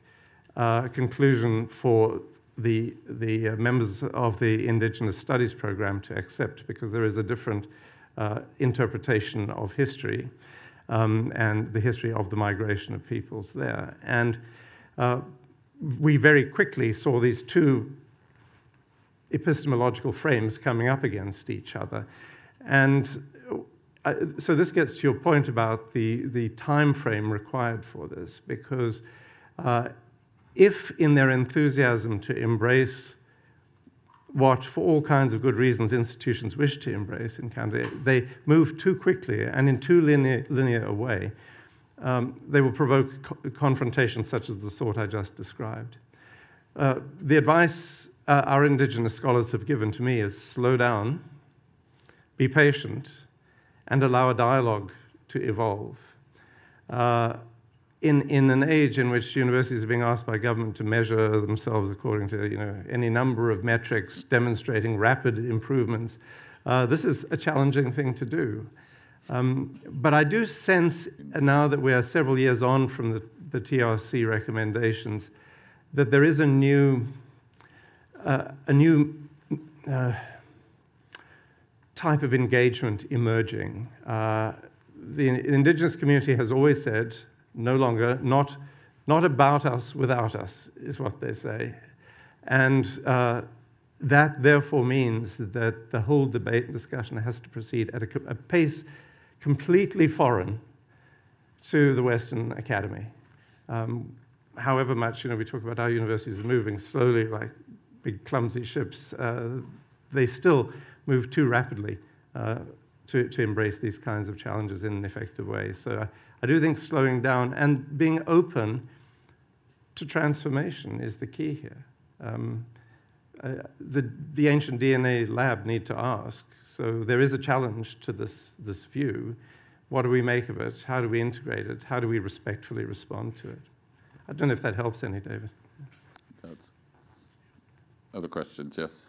S6: uh, conclusion for the, the uh, members of the Indigenous Studies program to accept because there is a different uh, interpretation of history um, and the history of the migration of peoples there. And uh, we very quickly saw these two epistemological frames coming up against each other. And uh, so this gets to your point about the, the time frame required for this, because uh, if in their enthusiasm to embrace what, for all kinds of good reasons, institutions wish to embrace in Canada, they move too quickly and in too linear, linear a way, um, they will provoke co- confrontations such as the sort I just described. Uh, the advice uh, our Indigenous scholars have given to me is slow down, be patient, and allow a dialogue to evolve. Uh, in, in an age in which universities are being asked by government to measure themselves according to you know, any number of metrics demonstrating rapid improvements, uh, this is a challenging thing to do. Um, but I do sense now that we are several years on from the, the TRC recommendations that there is a new, uh, a new uh, type of engagement emerging. Uh, the indigenous community has always said, no longer, not, not about us without us, is what they say. And uh, that therefore means that the whole debate and discussion has to proceed at a, a pace completely foreign to the Western Academy. Um, however much you know, we talk about our universities moving slowly like big clumsy ships, uh, they still move too rapidly uh, to, to embrace these kinds of challenges in an effective way. So I, I do think slowing down and being open to transformation is the key here. Um, uh, the, the ancient DNA lab need to ask. So there is a challenge to this, this view. What do we make of it? How do we integrate it? How do we respectfully respond to it? I don't know if that helps any, David.
S13: That's other questions, yes.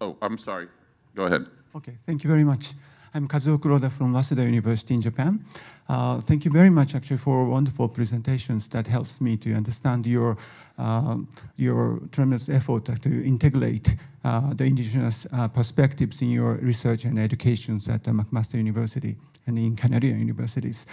S13: Oh, I'm sorry. Go ahead.
S15: Okay, thank you very much. I'm Kazuo Kuroda from Waseda University in Japan. Uh, thank you very much, actually, for wonderful presentations that helps me to understand your, uh, your tremendous effort to integrate uh, the indigenous uh, perspectives in your research and educations at the McMaster University and in Canadian universities.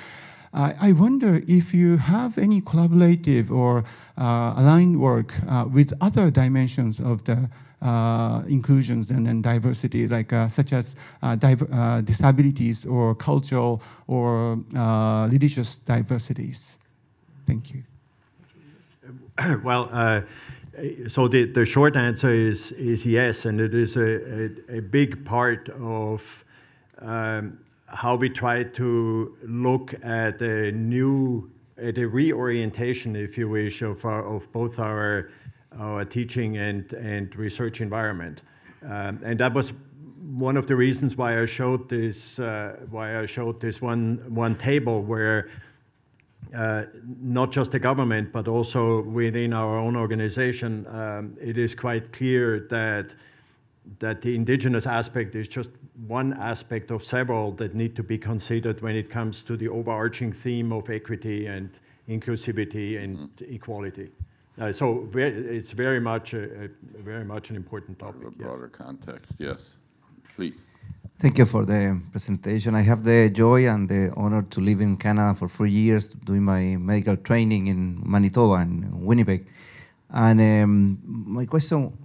S15: I wonder if you have any collaborative or uh, aligned work uh, with other dimensions of the uh, inclusions and, diversity, like uh, such as uh, uh, disabilities or cultural or religious diversities. Thank you. <coughs>
S12: Well, so the, the short answer is, is yes, and it is a, a, a big part of um, how we try to look at a new, at a reorientation, if you wish, of, our, of both our, our teaching and, and research environment. Um, and that was one of the reasons why I showed this, uh, why I showed this one, one table where uh, not just the government, but also within our own organization, um, it is quite clear that that the indigenous aspect is just one aspect of several that need to be considered when it comes to the overarching theme of equity and inclusivity and mm. equality. Uh, so it's very much a, a, very much an important topic.
S13: A broader yes. context, yes. Please.
S16: Thank you for the presentation. I have the joy and the honor to live in Canada for three years, doing my medical training in Manitoba and Winnipeg. And um, my question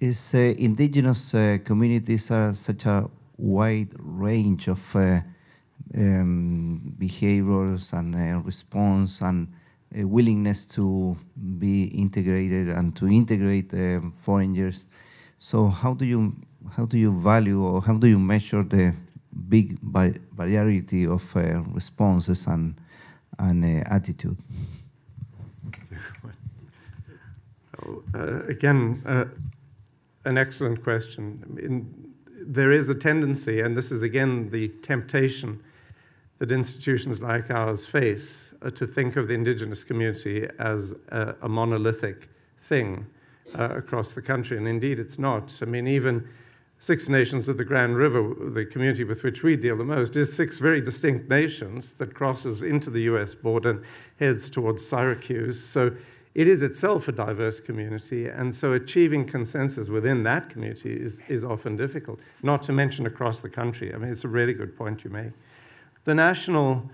S16: is uh, indigenous uh, communities are such a wide range of uh, um, behaviors and uh, response and uh, willingness to be integrated and to integrate uh, foreigners. So how do you how do you value or how do you measure the big variety of responses and and attitude? <laughs>
S6: again, an excellent question. In, there is a tendency, and this is again the temptation that institutions like ours face, uh, to think of the indigenous community as a, a monolithic thing uh, across the country. And indeed, it's not. I mean, even Six Nations of the Grand River, the community with which we deal the most, is six very distinct nations that crosses into the US border and heads towards Syracuse. So it is itself a diverse community, and so achieving consensus within that community is, is often difficult, not to mention across the country. I mean, it's a really good point you make. The National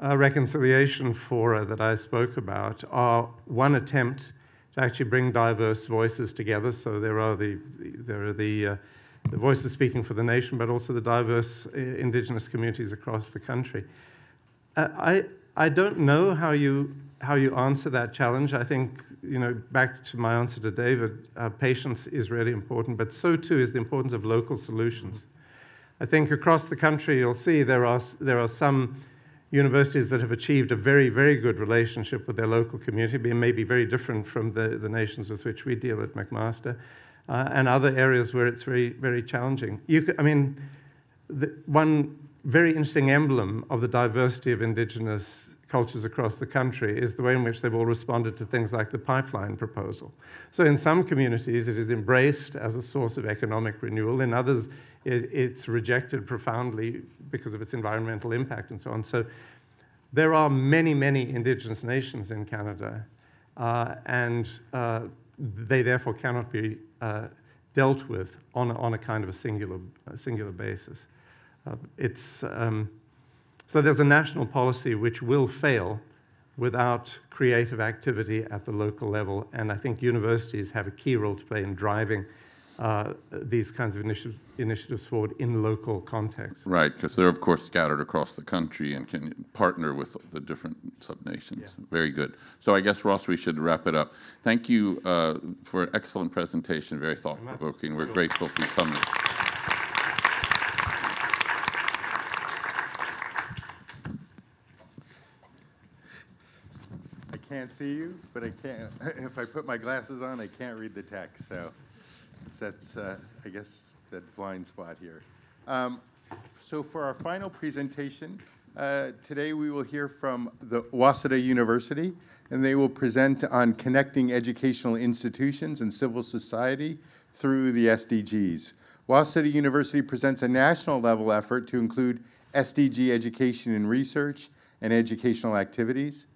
S6: uh, Reconciliation Fora that I spoke about are one attempt to actually bring diverse voices together. So there are the, there are the, uh, the voices speaking for the nation, but also the diverse uh, indigenous communities across the country. Uh, I, I don't know how you how you answer that challenge. I think, you know, back to my answer to David, uh, patience is really important, but so too is the importance of local solutions. I think across the country, you'll see there are, there are some universities that have achieved a very, very good relationship with their local community, being maybe very different from the, the nations with which we deal at McMaster, uh, and other areas where it's very, very challenging. You I mean, the, one very interesting emblem of the diversity of indigenous cultures across the country is the way in which they've all responded to things like the pipeline proposal. So in some communities, it is embraced as a source of economic renewal. In others, it, it's rejected profoundly because of its environmental impact and so on. So there are many, many indigenous nations in Canada, uh, and uh, they therefore cannot be uh, dealt with on, on a kind of a singular, a singular basis. Uh, it's, um, so there's a national policy which will fail without creative activity at the local level, and I think universities have a key role to play in driving uh, these kinds of initiatives, initiatives forward in local context.
S13: Right, because they're of course scattered across the country and can partner with the different subnations. Yeah. Very good. So I guess Ross, we should wrap it up. Thank you uh, for an excellent presentation, very thought provoking. We're grateful for you coming.
S1: Can't see you, but I can't. <laughs> If I put my glasses on, I can't read the text. So that's, uh, I guess, that blind spot here. Um, so for our final presentation, uh, today we will hear from the Waseda University, and they will present on connecting educational institutions and civil society through the SDGs. Waseda University presents a national level effort to include SDG education and research and educational activities.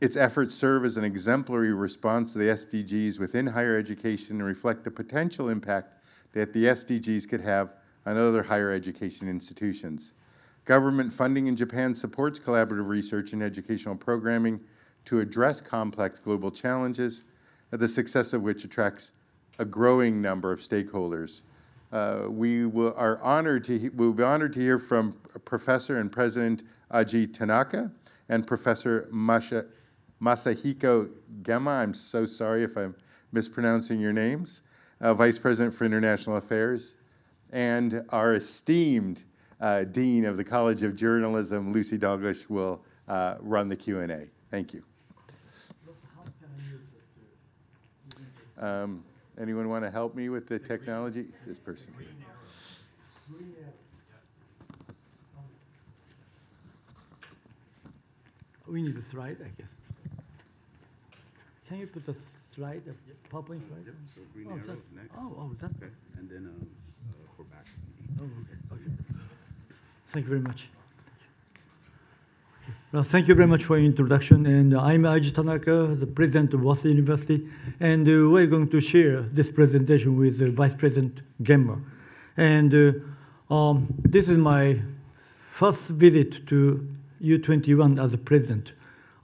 S1: Its efforts serve as an exemplary response to the SDGs within higher education and reflect the potential impact that the SDGs could have on other higher education institutions. Government funding in Japan supports collaborative research and educational programming to address complex global challenges, the success of which attracts a growing number of stakeholders. Uh, we will, are honored to, we'll be honored to hear from Professor and President Aiji Tanaka and Professor Masha Masahiko Gemma, I'm so sorry if I'm mispronouncing your names, uh, Vice President for International Affairs, and our esteemed uh, Dean of the College of Journalism, Lucy Dalglish, will uh, run the Q&A. Thank you. Um, anyone want to help me with the technology? This person.
S17: We need a slide, I guess. Can you put the slide, the PowerPoint slide?
S18: Yep, so green
S17: oh,
S18: arrow
S17: that,
S18: next.
S17: Oh, oh, that.
S18: Okay, and then um, uh, for back.
S17: Oh, okay, okay. Thank you very much. Well, thank you very much for your introduction. And I'm Aiji Tanaka, the president of Waseda University. And uh, we're going to share this presentation with uh, Vice President Gemma. And uh, um, this is my first visit to U21 as a president.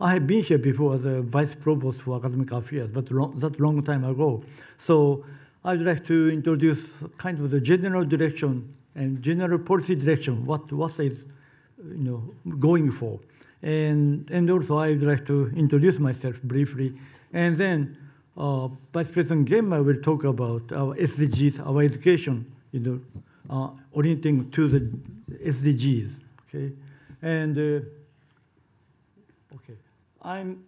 S17: I have been here before as a vice provost for academic affairs, but long, that long time ago. So I'd like to introduce kind of the general direction and general policy direction, what what is you know going for. And, and also I'd like to introduce myself briefly. And then uh, Vice President Gemma will talk about our SDGs, our education, you know, uh, orienting to the SDGs, okay? And uh, I'm,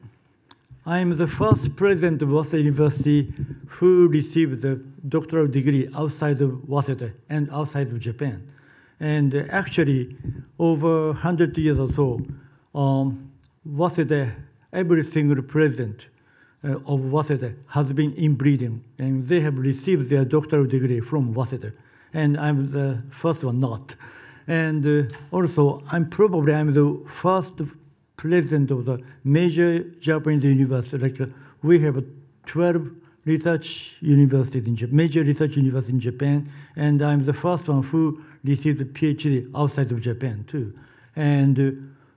S17: I'm the first president of Waseda University who received the doctoral degree outside of Waseda and outside of Japan. And actually, over 100 years or so, um, Waseda, every single president uh, of Waseda has been inbreeding, and they have received their doctoral degree from Waseda. And I'm the first one not. And uh, also, I'm probably I'm the first president of the major Japanese university. Like uh, we have 12 research universities in Japan, major research universities in Japan, and I'm the first one who received a PhD outside of Japan too. And uh,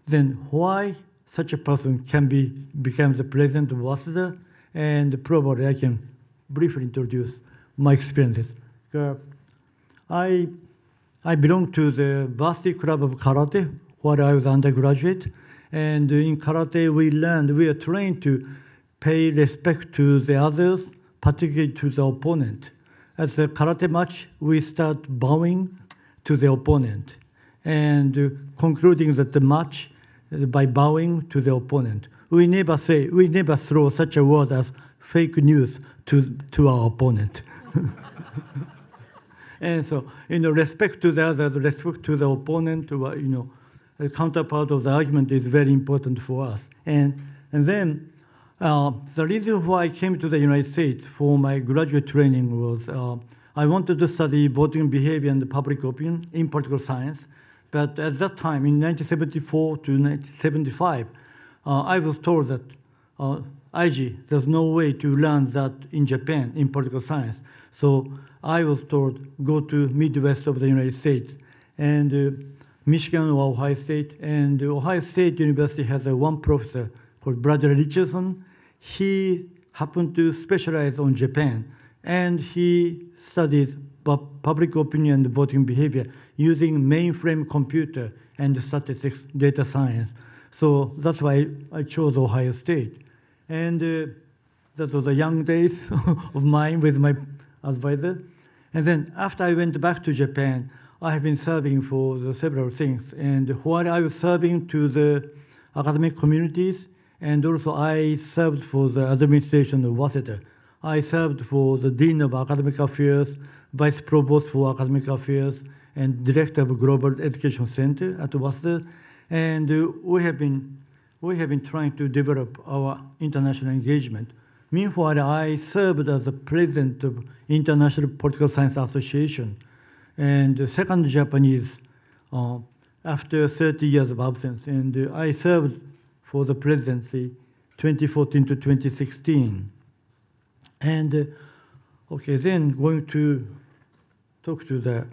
S17: then why such a person can be become the president of Waseda? And probably I can briefly introduce my experiences. Uh, I I belong to the varsity club of karate where I was undergraduate. And in karate, we learned, we are trained to pay respect to the others, particularly to the opponent. At the karate match, we start bowing to the opponent and concluding that the match uh, by bowing to the opponent. We never say, we never throw such a word as fake news to, to our opponent. <laughs> and so, you know, respect to the other, respect to the opponent, you know, the counterpart of the argument is very important for us. And, and then uh, the reason why I came to the United States for my graduate training was uh, I wanted to study voting behavior and public opinion in political science. But at that time, in 1974 to 1975, uh, I was told that uh, IG, there's no way to learn that in Japan in political science. So I was told, go to Midwest of the United States. And uh, Michigan or Ohio State. And Ohio State University has a one professor called Bradley Richardson. He happened to specialize on Japan. And he studied public opinion and voting behavior using mainframe computer and statistics data science. So that's why I chose Ohio State. And uh, that was the young days <laughs> of mine with my advisor. And then after I went back to Japan, I have been serving for the several things. And while I was serving to the academic communities, and also I served for the administration of Waseda. I served for the Dean of Academic Affairs, Vice Provost for Academic Affairs, and Director of Global Education Center at Waseda. And we have been we have been trying to develop our international engagement. Meanwhile, I served as the president of International Political Science Association, and the second Japanese uh, after 30 years of absence. And uh, I served for the presidency 2014 to 2016. And uh, okay, then going to talk to the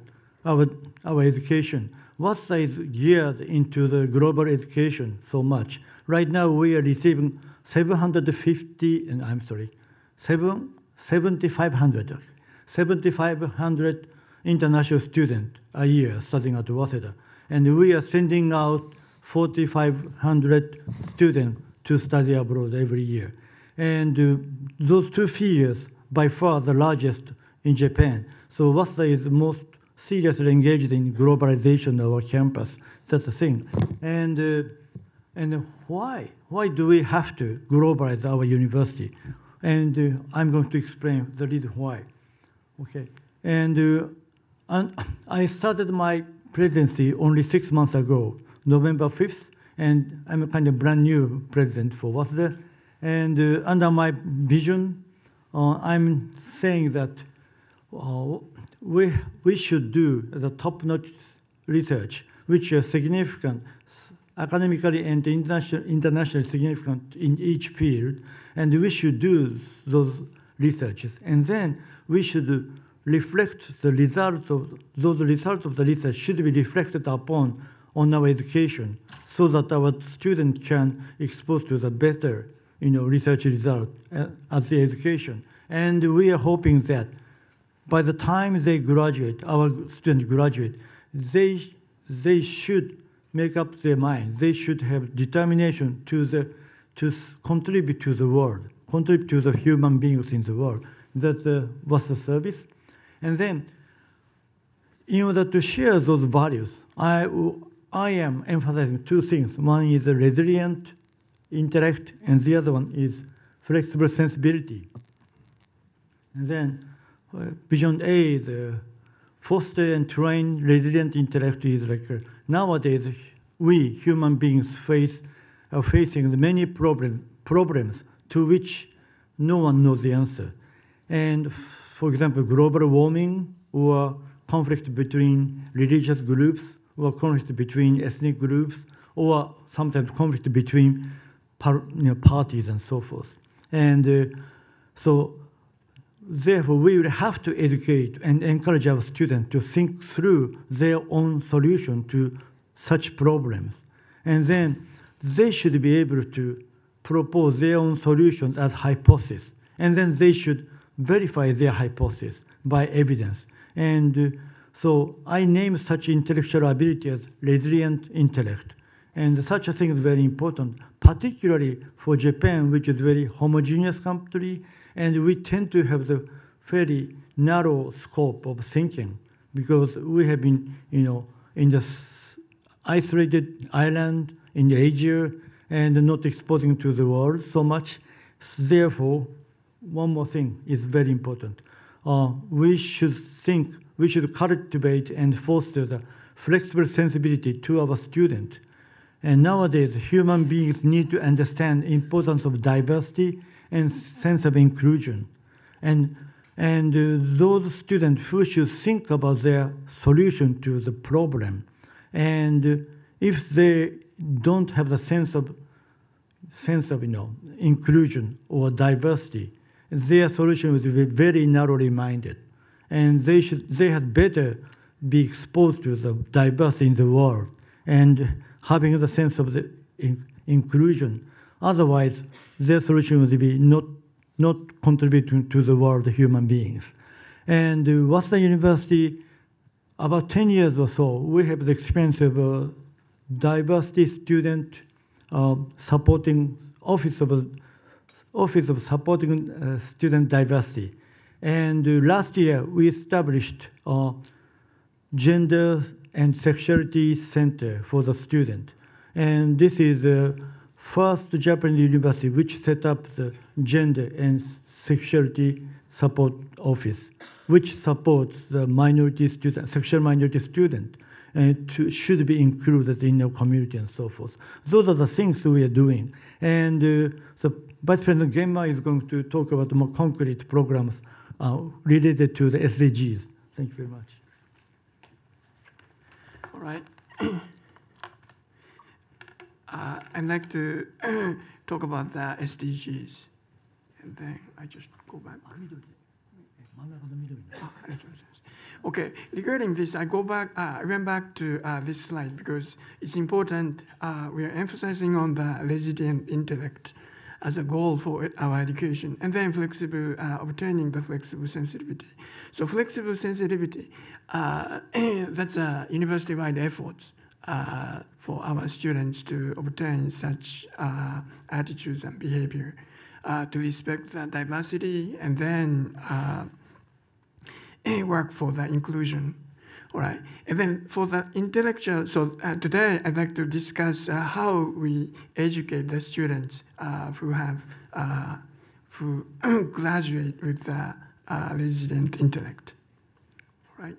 S17: our our education. What is geared into the global education so much? Right now we are receiving 750, and I'm sorry, 7, 7,500, 7,500 international students a year studying at Waseda. And we are sending out 4,500 students to study abroad every year. And uh, those two figures, by far the largest in Japan. So Waseda is most seriously engaged in globalization of our campus. That's the thing. And, uh, and why? Why do we have to globalize our university? And uh, I'm going to explain the reason why. Okay. And uh, and I started my presidency only six months ago, November 5th, and I'm a kind of brand new president for Waseda. And uh, under my vision, uh, I'm saying that uh, we, we should do the top-notch research, which is significant, academically and international, internationally significant in each field, and we should do those researches. And then we should reflect the results of those results of the research should be reflected upon on our education so that our students can expose to the better you know, research result uh, as the education. And we are hoping that by the time they graduate, our students graduate, they, they should make up their mind. They should have determination to, the, to contribute to the world, contribute to the human beings in the world. That uh, was the service. And then, in order to share those values, I, I am emphasizing two things. One is resilient intellect, and the other one is flexible sensibility. And then, uh, Vision A, the foster and train resilient intellect is like uh, nowadays we human beings face are facing many problem, problems to which no one knows the answer. And for example, global warming or conflict between religious groups or conflict between ethnic groups or sometimes conflict between you know, parties and so forth. And uh, so therefore we will have to educate and encourage our students to think through their own solution to such problems. And then they should be able to propose their own solutions as hypothesis. And then they should verify their hypothesis by evidence. And uh, so I name such intellectual ability as resilient intellect. And such a thing is very important, particularly for Japan, which is a very homogeneous country, and we tend to have the very narrow scope of thinking because we have been, you know, in this isolated island in Asia and not exposing to the world so much. Therefore, one more thing is very important. Uh, we should think we should cultivate and foster the flexible sensibility to our students. And nowadays, human beings need to understand importance of diversity and sense of inclusion. And, and uh, those students who should think about their solution to the problem. And uh, if they don't have the sense of sense of you know inclusion or diversity, their solution would be very narrowly minded, and they should they had better be exposed to the diversity in the world and having the sense of the in inclusion. Otherwise, their solution would be not not contributing to the world human beings. And Waseda University, about 10 years or so, we have the experience of uh, diversity student uh, supporting office of office of supporting uh, student diversity. And uh, last year we established a gender and sexuality center for the student. And this is the first Japanese university which set up the gender and sexuality support office, which supports the minority student, sexual minority student and to, should be included in the community and so forth. Those are the things we are doing. And uh, Vice President Gemma is going to talk about more concrete programs uh, related to the SDGs. Thank you very much.
S19: All right. <coughs> uh, I'd like to <coughs> talk about the SDGs. And then I just go back. <laughs> Okay, regarding this, I go back, uh, I went back to uh, this slide because it's important. Uh, we are emphasizing on the resilient intellect as a goal for our education, and then flexible, uh, obtaining the flexible sensitivity. So flexible sensitivity, uh, <clears throat> that's a university-wide effort uh, for our students to obtain such attitudes and behavior, to respect the diversity, and then <clears throat> work for the inclusion. All right. And then for the intellectual, so uh, today I'd like to discuss uh, how we educate the students uh, who have, uh, who <clears throat> graduate with the uh, resident intellect. All right.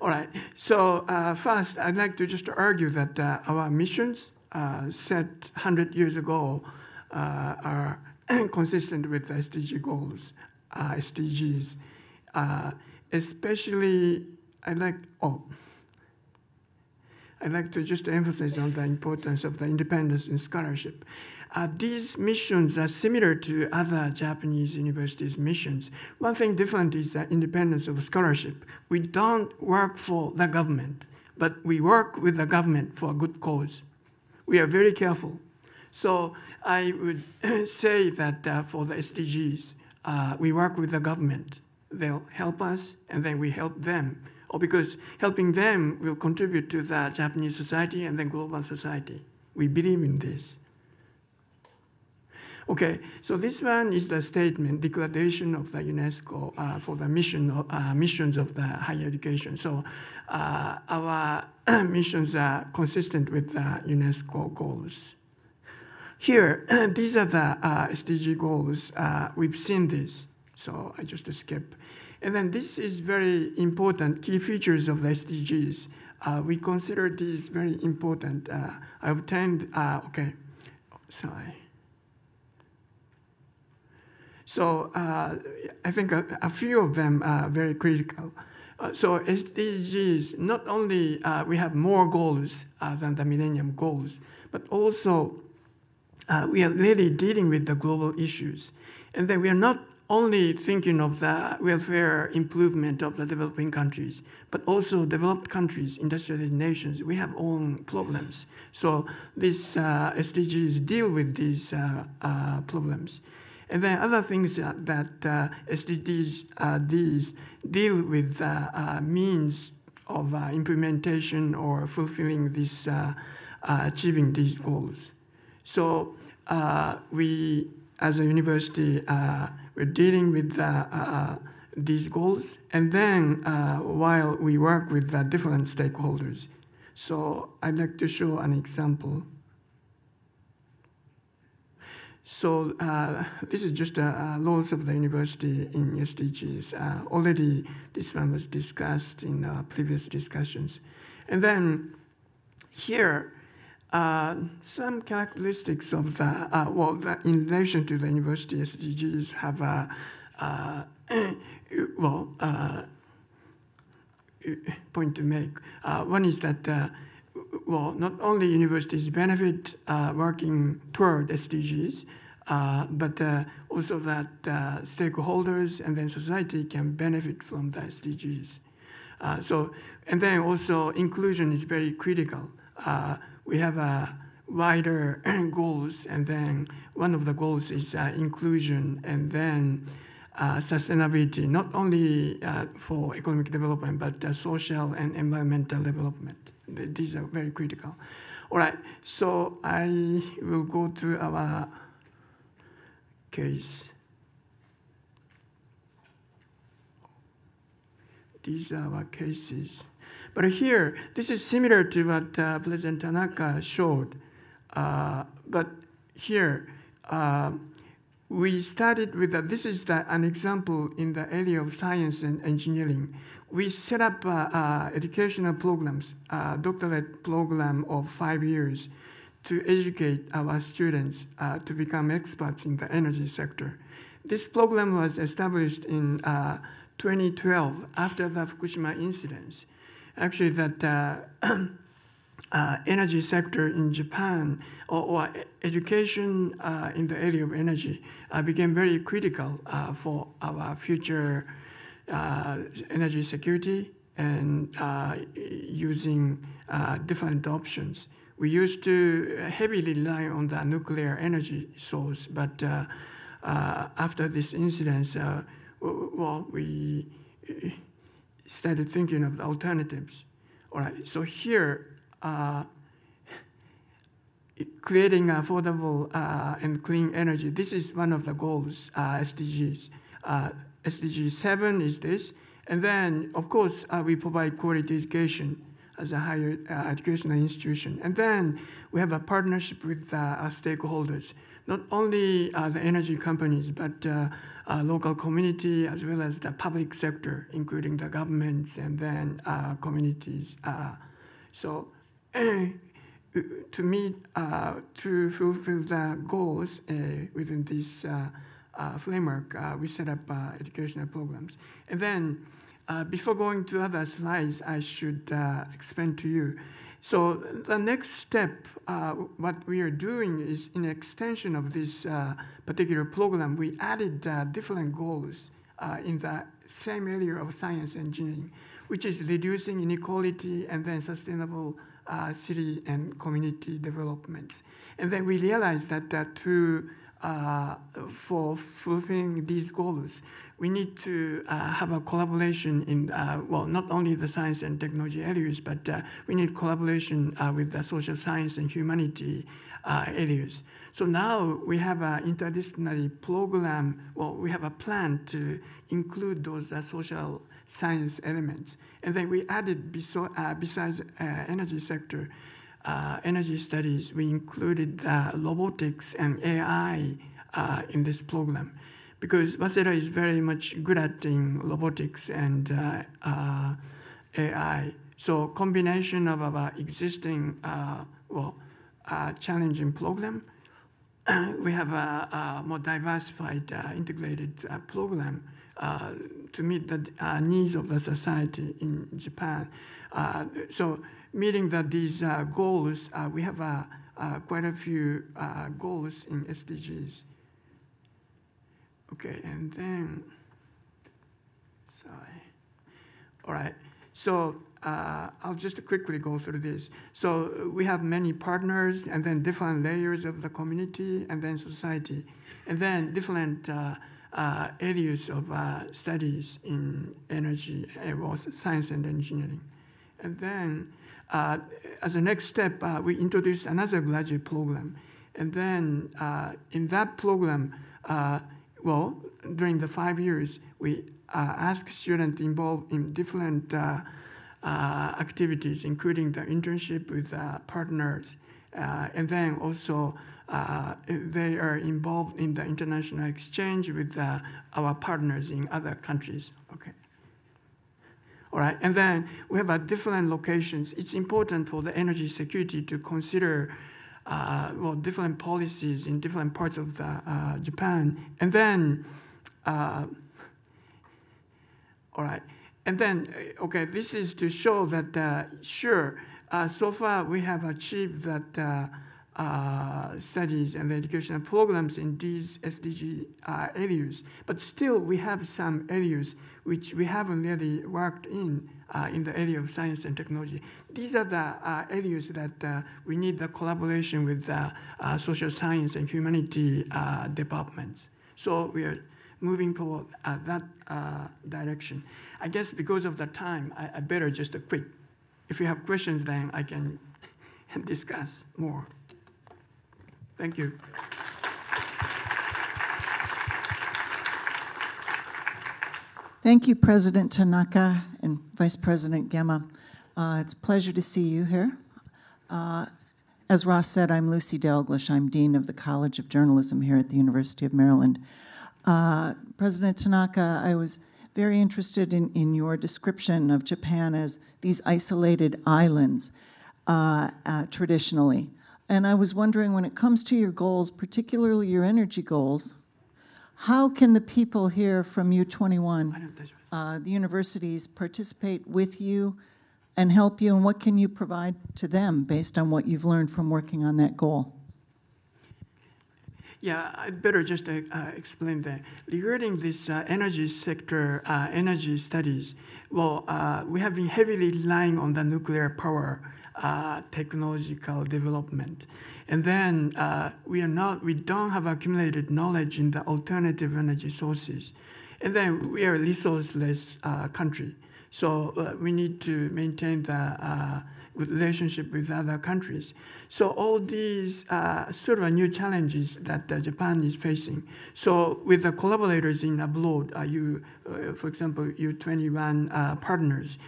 S19: All right. So uh, first, I'd like to just argue that our missions set 100 years ago uh, are <clears throat> consistent with the SDG goals, uh, SDGs. Uh, especially, I like, oh, I'd like to just emphasize on the importance of the independence in scholarship. Uh, these missions are similar to other Japanese universities' missions. One thing different is the independence of scholarship. We don't work for the government, but we work with the government for a good cause. We are very careful. So I would <coughs> say that uh, for the SDGs, uh, we work with the government. They'll help us, and then we help them. Or because helping them will contribute to the Japanese society and then global society. We believe in this. Okay, so this one is the statement, declaration of the UNESCO uh, for the mission of, uh, missions of the higher education. So uh, our <clears throat> missions are consistent with the UNESCO goals. Here, <clears throat> these are the uh, SDG goals. Uh, we've seen this, so I just skip. And then this is very important, key features of the SDGs. Uh, we consider these very important. Uh, I obtained, uh, okay, sorry. So uh, I think a, a, few of them are very critical. so SDGs, not only we have more goals than the Millennium Goals, but also uh, we are really dealing with the global issues. And then we are not only thinking of the welfare improvement of the developing countries, but also developed countries, industrialized nations, we have own problems. So these uh, SDGs deal with these uh, uh, problems. And then other things that, that uh, SDGs uh, these deal with uh, means of implementation or fulfilling this, achieving these goals. So we, as a university, we're dealing with uh, these goals, and then uh, while we work with the different stakeholders. So I'd like to show an example. so uh, this is just a, uh, laws of the university in SDGs. Uh, already this one was discussed in uh, previous discussions. And then here, uh, some characteristics of the, uh, well, the, in relation to the university SDGs have a, <coughs> well, point to make. one is that well, not only universities benefit uh, working toward SDGs, uh, but uh, also that uh, stakeholders and then society can benefit from the SDGs. Uh, so, and then also inclusion is very critical. Uh, we have a wider <clears throat> goals, and then one of the goals is uh, inclusion, and then uh, sustainability, not only for economic development, but social and environmental development. These are very critical. All right, so I will go to our case. These are our cases. But here, this is similar to what uh, President Tanaka showed. Uh, but here, uh, we started with, that. this is the, an example in the area of science and engineering we set up uh, uh, educational programs, uh, doctorate program of five years to educate our students to become experts in the energy sector. This program was established in uh, 2012 after the Fukushima incidents. Actually, that <clears throat> uh, energy sector in Japan or, or education in the area of energy became very critical for our future uh, energy security and uh, using uh, different options. We used to heavily rely on the nuclear energy source, but after this incident, well, we started thinking of the alternatives. All right, so here, uh, creating affordable uh, and clean energy, this is one of the goals, uh, SDGs. SDG 7 is this. And then, of course, uh, we provide quality education as a higher uh, educational institution. And then we have a partnership with uh, our stakeholders, not only uh, the energy companies, but uh, uh, local community as well as the public sector, including the governments and then uh, communities. Uh. so <clears throat> to meet, uh, to fulfill the goals within this framework, we set up educational programs. And then, before going to other slides, I should explain to you. So the next step, what we are doing is in extension of this particular program, we added different goals in the same area of science engineering, which is reducing inequality and then sustainable uh, city and community developments. And then we realized that uh, to uh, for fulfilling these goals, we need to uh, have a collaboration in, uh, well, not only the science and technology areas, but uh, we need collaboration uh, with the social science and humanity uh, areas. So now we have an interdisciplinary program, well, we have a plan to include those social science elements. And then we added, besides energy sector, uh, energy studies, we included uh, robotics and AI uh, in this program because Waseda is very much good at in robotics and uh, uh, AI. So combination of our existing, uh, well, challenging program, <clears throat> we have a, a more diversified, integrated program to meet the needs of the society in Japan. so meeting that these uh, goals, uh, we have uh, uh quite a few uh, goals in SDGs. Okay, and then, sorry. All right, so uh, I'll just quickly go through this. So we have many partners and then different layers of the community and then society, and then different areas of studies in energy, well, science and engineering. And then uh, as a next step, uh, we introduced another graduate program. And then uh, in that program, uh, well, during the five years, we uh, asked students involved in different uh, activities, including the internship with partners, Uh, and then also, uh, they are involved in the international exchange with uh, our partners in other countries. Okay. All right, and then we have a different locations. It's important for the energy security to consider uh, well different policies in different parts of the, uh, Japan, and then uh, all right, and then uh, okay, this is to show that uh, sure, uh, so far we have achieved that. Studies and the educational programs in these SDG areas. But still, we have some areas which we haven't really worked in uh, in the area of science and technology. These are the uh, areas that uh, we need the collaboration with uh, social science and humanity departments. So we are moving toward that direction. I guess because of the time, I, I better just quit. If you have questions, then I can <laughs> discuss more. Thank you.
S20: Thank you, President Tanaka and Vice President Gemma. Uh, it's a pleasure to see you here. Uh, as Ross said, I'm Lucy Dalglish. I'm Dean of the College of Journalism here at the University of Maryland. Uh, President Tanaka, I was very interested in, in your description of Japan as these isolated islands uh, uh, traditionally. And I was wondering when it comes to your goals, particularly your energy goals, how can the people here from U21, uh, the universities, participate with you and help you, and what can you provide to them based on what you've learned from working on that goal?
S19: Yeah, I better just uh, uh, explain that. Regarding this uh, energy sector, uh, energy studies, well, uh, we have been heavily relying on the nuclear power uh, technological development. And then uh, we are not, we don't have accumulated knowledge in the alternative energy sources. And then we are a resourceless uh, country. So uh, we need to maintain the uh, relationship with other countries. So all these uh, sort of new challenges that uh, Japan is facing. So with the collaborators in abroad, you, for example, U21 uh, partners,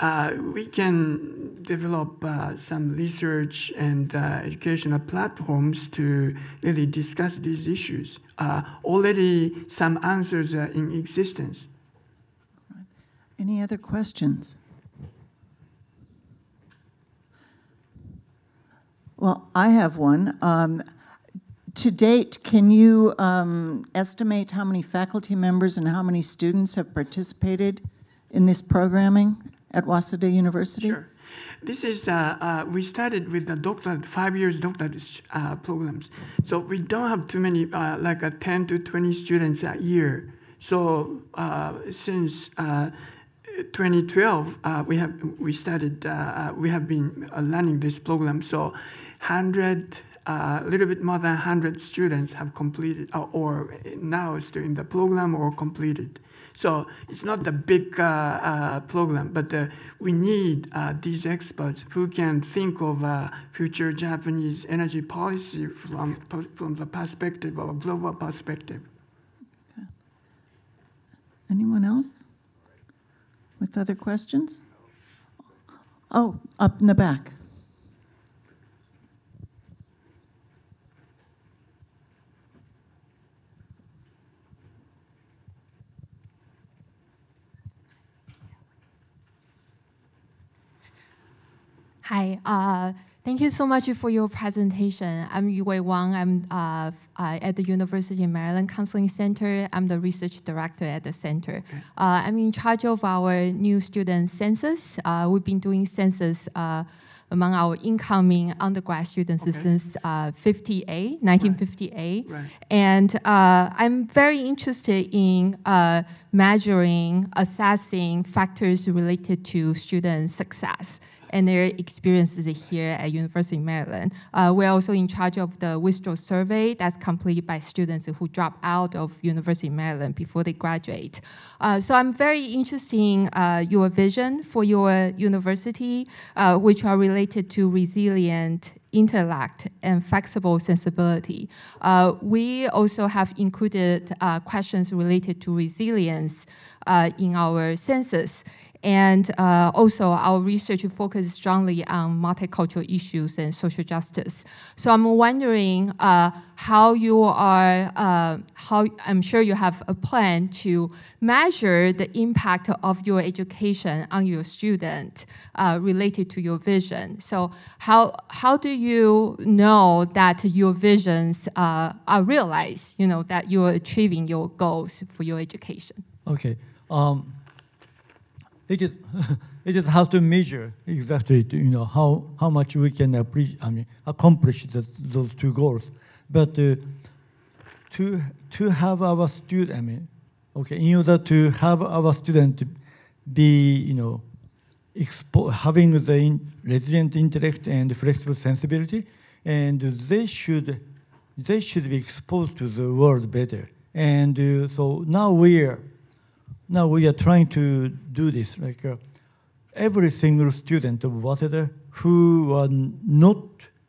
S19: uh, we can develop uh, some research and uh, educational platforms to really discuss these issues. Uh, already some answers are in existence.
S20: Any other questions? Well, I have one. Um, to date, can you um, estimate how many faculty members and how many students have participated in this programming? At Waseda University?
S19: Sure. This is, uh, uh, we started with the doctor, five years doctorate uh, programs. So we don't have too many, uh, like uh, 10 to 20 students a year. So uh, since 2012, we have we started, we have been running this program. So 100, a little bit more than 100 students have completed, or now still in the program or completed. So it's not the big uh, uh, program, but uh, we need uh, these experts who can think of uh, future Japanese energy policy from, from the perspective of a global perspective. Okay.
S20: Anyone else with other questions? Oh, up in the back.
S21: Hi. Uh, thank you so much for your presentation. I'm Wei Wang. I'm uh, uh, at the University of Maryland Counseling Center. I'm the research director at the center. Uh, I'm in charge of our new student census. Uh, we've been doing census uh, among our incoming undergrad students okay. since uh, 58, 1958. Right. Right. And uh, I'm very interested in uh, measuring, assessing factors related to student success and their experiences here at University of Maryland. Uh, we're also in charge of the withdrawal survey that's completed by students who drop out of University of Maryland before they graduate. Uh, so I'm very interested in uh, your vision for your university, uh, which are related to resilient intellect and flexible sensibility. Uh, we also have included uh, questions related to resilience uh, in our census. And uh, also our research focuses strongly on multicultural issues and social justice. So I'm wondering uh, how you are, uh, how I'm sure you have a plan to measure the impact of your education on your student uh, related to your vision. So how, how do you know that your visions uh, are realized, you know, that you're achieving your goals for your education?
S17: Okay. Um, it it is how to measure exactly you know how how much we can appreciate, I mean accomplish the, those two goals, but uh, to to have our student I mean okay in order to have our student be you know expo- having the in resilient intellect and flexible sensibility, and they should they should be exposed to the world better. And uh, so now we are now we are trying to do this. Like uh, every single student of Waseda who are not,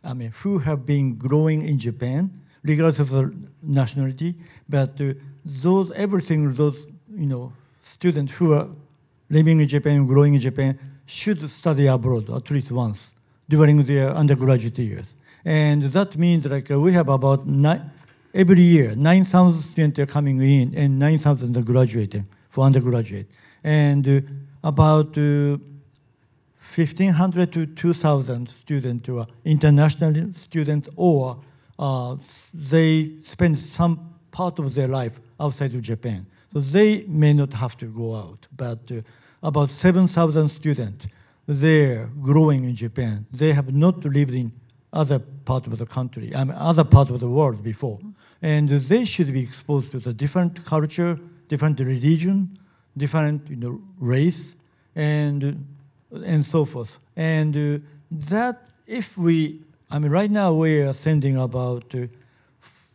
S17: I mean, who have been growing in Japan, regardless of their nationality, but uh, those every single those you know students who are living in Japan, growing in Japan, should study abroad at least once during their undergraduate years. And that means like uh, we have about every year, 9,000 students are coming in and 9,000 are graduating for undergraduate. And uh, about uh, 1,500 to 2,000 students who are international students or uh, they spend some part of their life outside of Japan. So they may not have to go out, but uh, about 7,000 students there growing in Japan. They have not lived in other part of the country, I mean, other part of the world before. And they should be exposed to the different culture, different religion, different you know, race, and, and so forth. And uh, that, if we, I mean, right now we are sending about uh,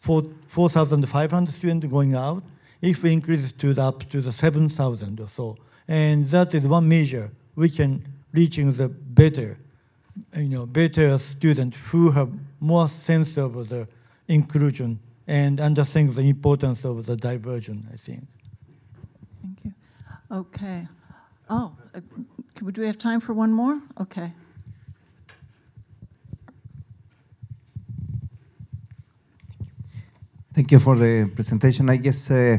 S17: 4,500 students going out. If we increase to the, up to the 7,000 or so, and that is one measure we can reaching the better, you know, better students who have more sense of the inclusion and understand the importance of the diversion, I think.
S20: Okay. Oh, uh, would we have time for one more? Okay.
S16: Thank you for the presentation. I guess uh,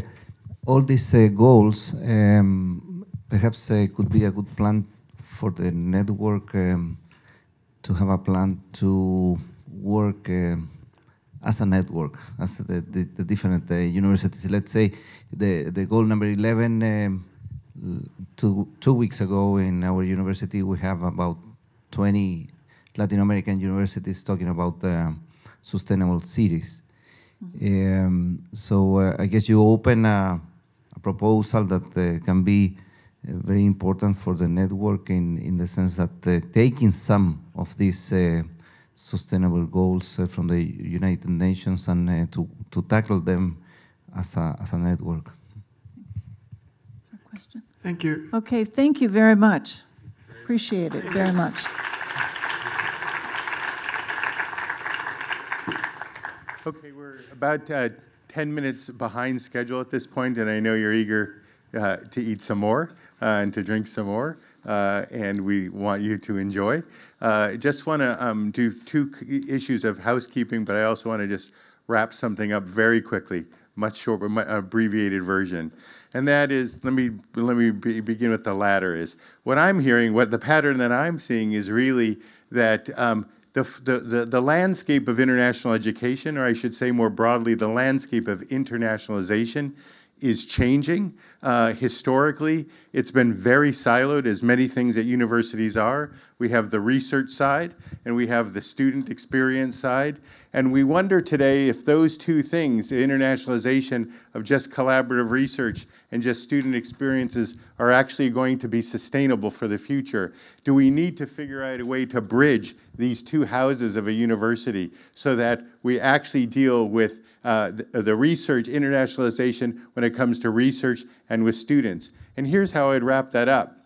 S16: all these uh, goals um, perhaps uh, could be a good plan for the network um, to have a plan to work uh, as a network, as the, the, the different uh, universities. Let's say the, the goal number 11, um, two, two weeks ago in our university, we have about 20 Latin American universities talking about uh, sustainable cities. Um, so uh, I guess you open a, a proposal that uh, can be uh, very important for the network in, in the sense that uh, taking some of these uh, sustainable goals from the United Nations and to, to tackle them as a, as a network.
S20: Question?
S19: Thank you.
S20: Okay, thank you very much. Appreciate it very much.
S1: Okay, we're about uh, 10 minutes behind schedule at this point, and I know you're eager uh, to eat some more uh, and to drink some more, uh, and we want you to enjoy. Uh, just want to um, do two issues of housekeeping, but I also want to just wrap something up very quickly, much shorter, abbreviated version. And that is, let me let me be, begin with the latter. Is what I'm hearing, what the pattern that I'm seeing is really that um, the, the, the, landscape of international education, or I should say more broadly, the landscape of internationalization is changing. Uh, historically, it's been very siloed, as many things at universities are. We have the research side, and we have the student experience side. And we wonder today if those two things, the internationalization of just collaborative research and just student experiences are actually going to be sustainable for the future? Do we need to figure out a way to bridge these two houses of a university so that we actually deal with uh, the, the, research internationalization when it comes to research and with students? And here's how I'd wrap that up.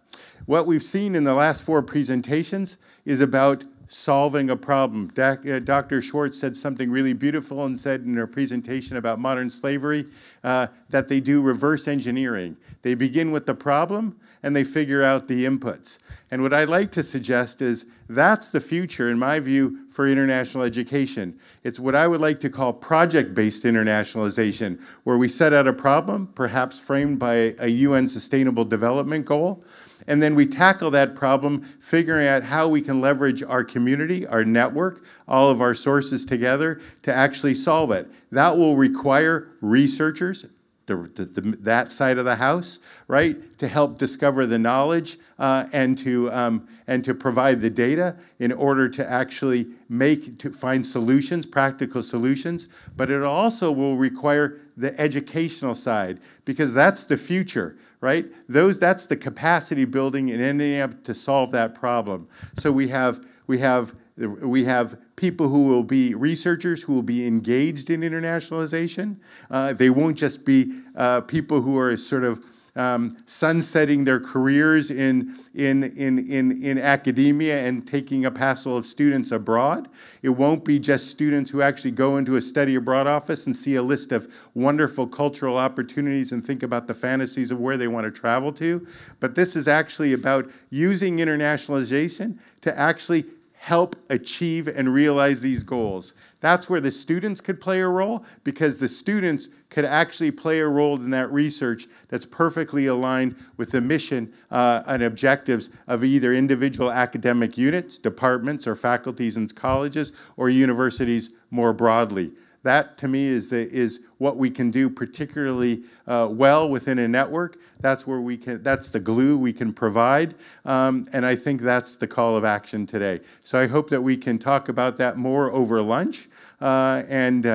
S1: What we've seen in the last four presentations is about solving a problem. Doc, uh, Dr. Schwarz said something really beautiful and said in her presentation about modern slavery uh, that they do reverse engineering. They begin with the problem and they figure out the inputs. And what I'd like to suggest is that's the future, in my view, for international education. It's what I would like to call project-based internationalization, where we set out a problem, perhaps framed by a UN Sustainable Development Goal, and then we tackle that problem, figuring out how we can leverage our community, our network, all of our sources together to actually solve it. That will require researchers, the, the, that side of the house, right, to help discover the knowledge uh, and to um, and to provide the data in order to actually make to find solutions, practical solutions. But it also will require the educational side because that's the future, right? Those that's the capacity building ending up to solve that problem. So we have we have we have people who will be researchers who will be engaged in internationalization. Uh, they won't just be uh, people who are sort of um, sunsetting their careers in, in, in, in, in academia and taking a passel of students abroad. It won't be just students who actually go into a study abroad office and see a list of wonderful cultural opportunities and think about the fantasies of where they want to travel to. But this is actually about using internationalization to actually help achieve and realize these goals. That's where the students could play a role because the students could actually play a role in that research that's perfectly aligned with the mission uh, and objectives of either individual academic units, departments, or faculties and colleges, or universities more broadly. That, to me, is, the, is what we can do particularly uh, well within a network. That's where we can. That's the glue we can provide, um, and I think that's the call of action today. So I hope that we can talk about that more over lunch, uh, and.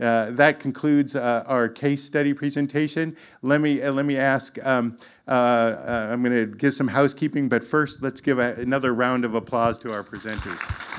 S1: Uh, that concludes uh, our case study presentation. Let me, uh, let me ask, um, uh, uh, I'm going to give some housekeeping, but first let's give a, another round of applause to our presenters.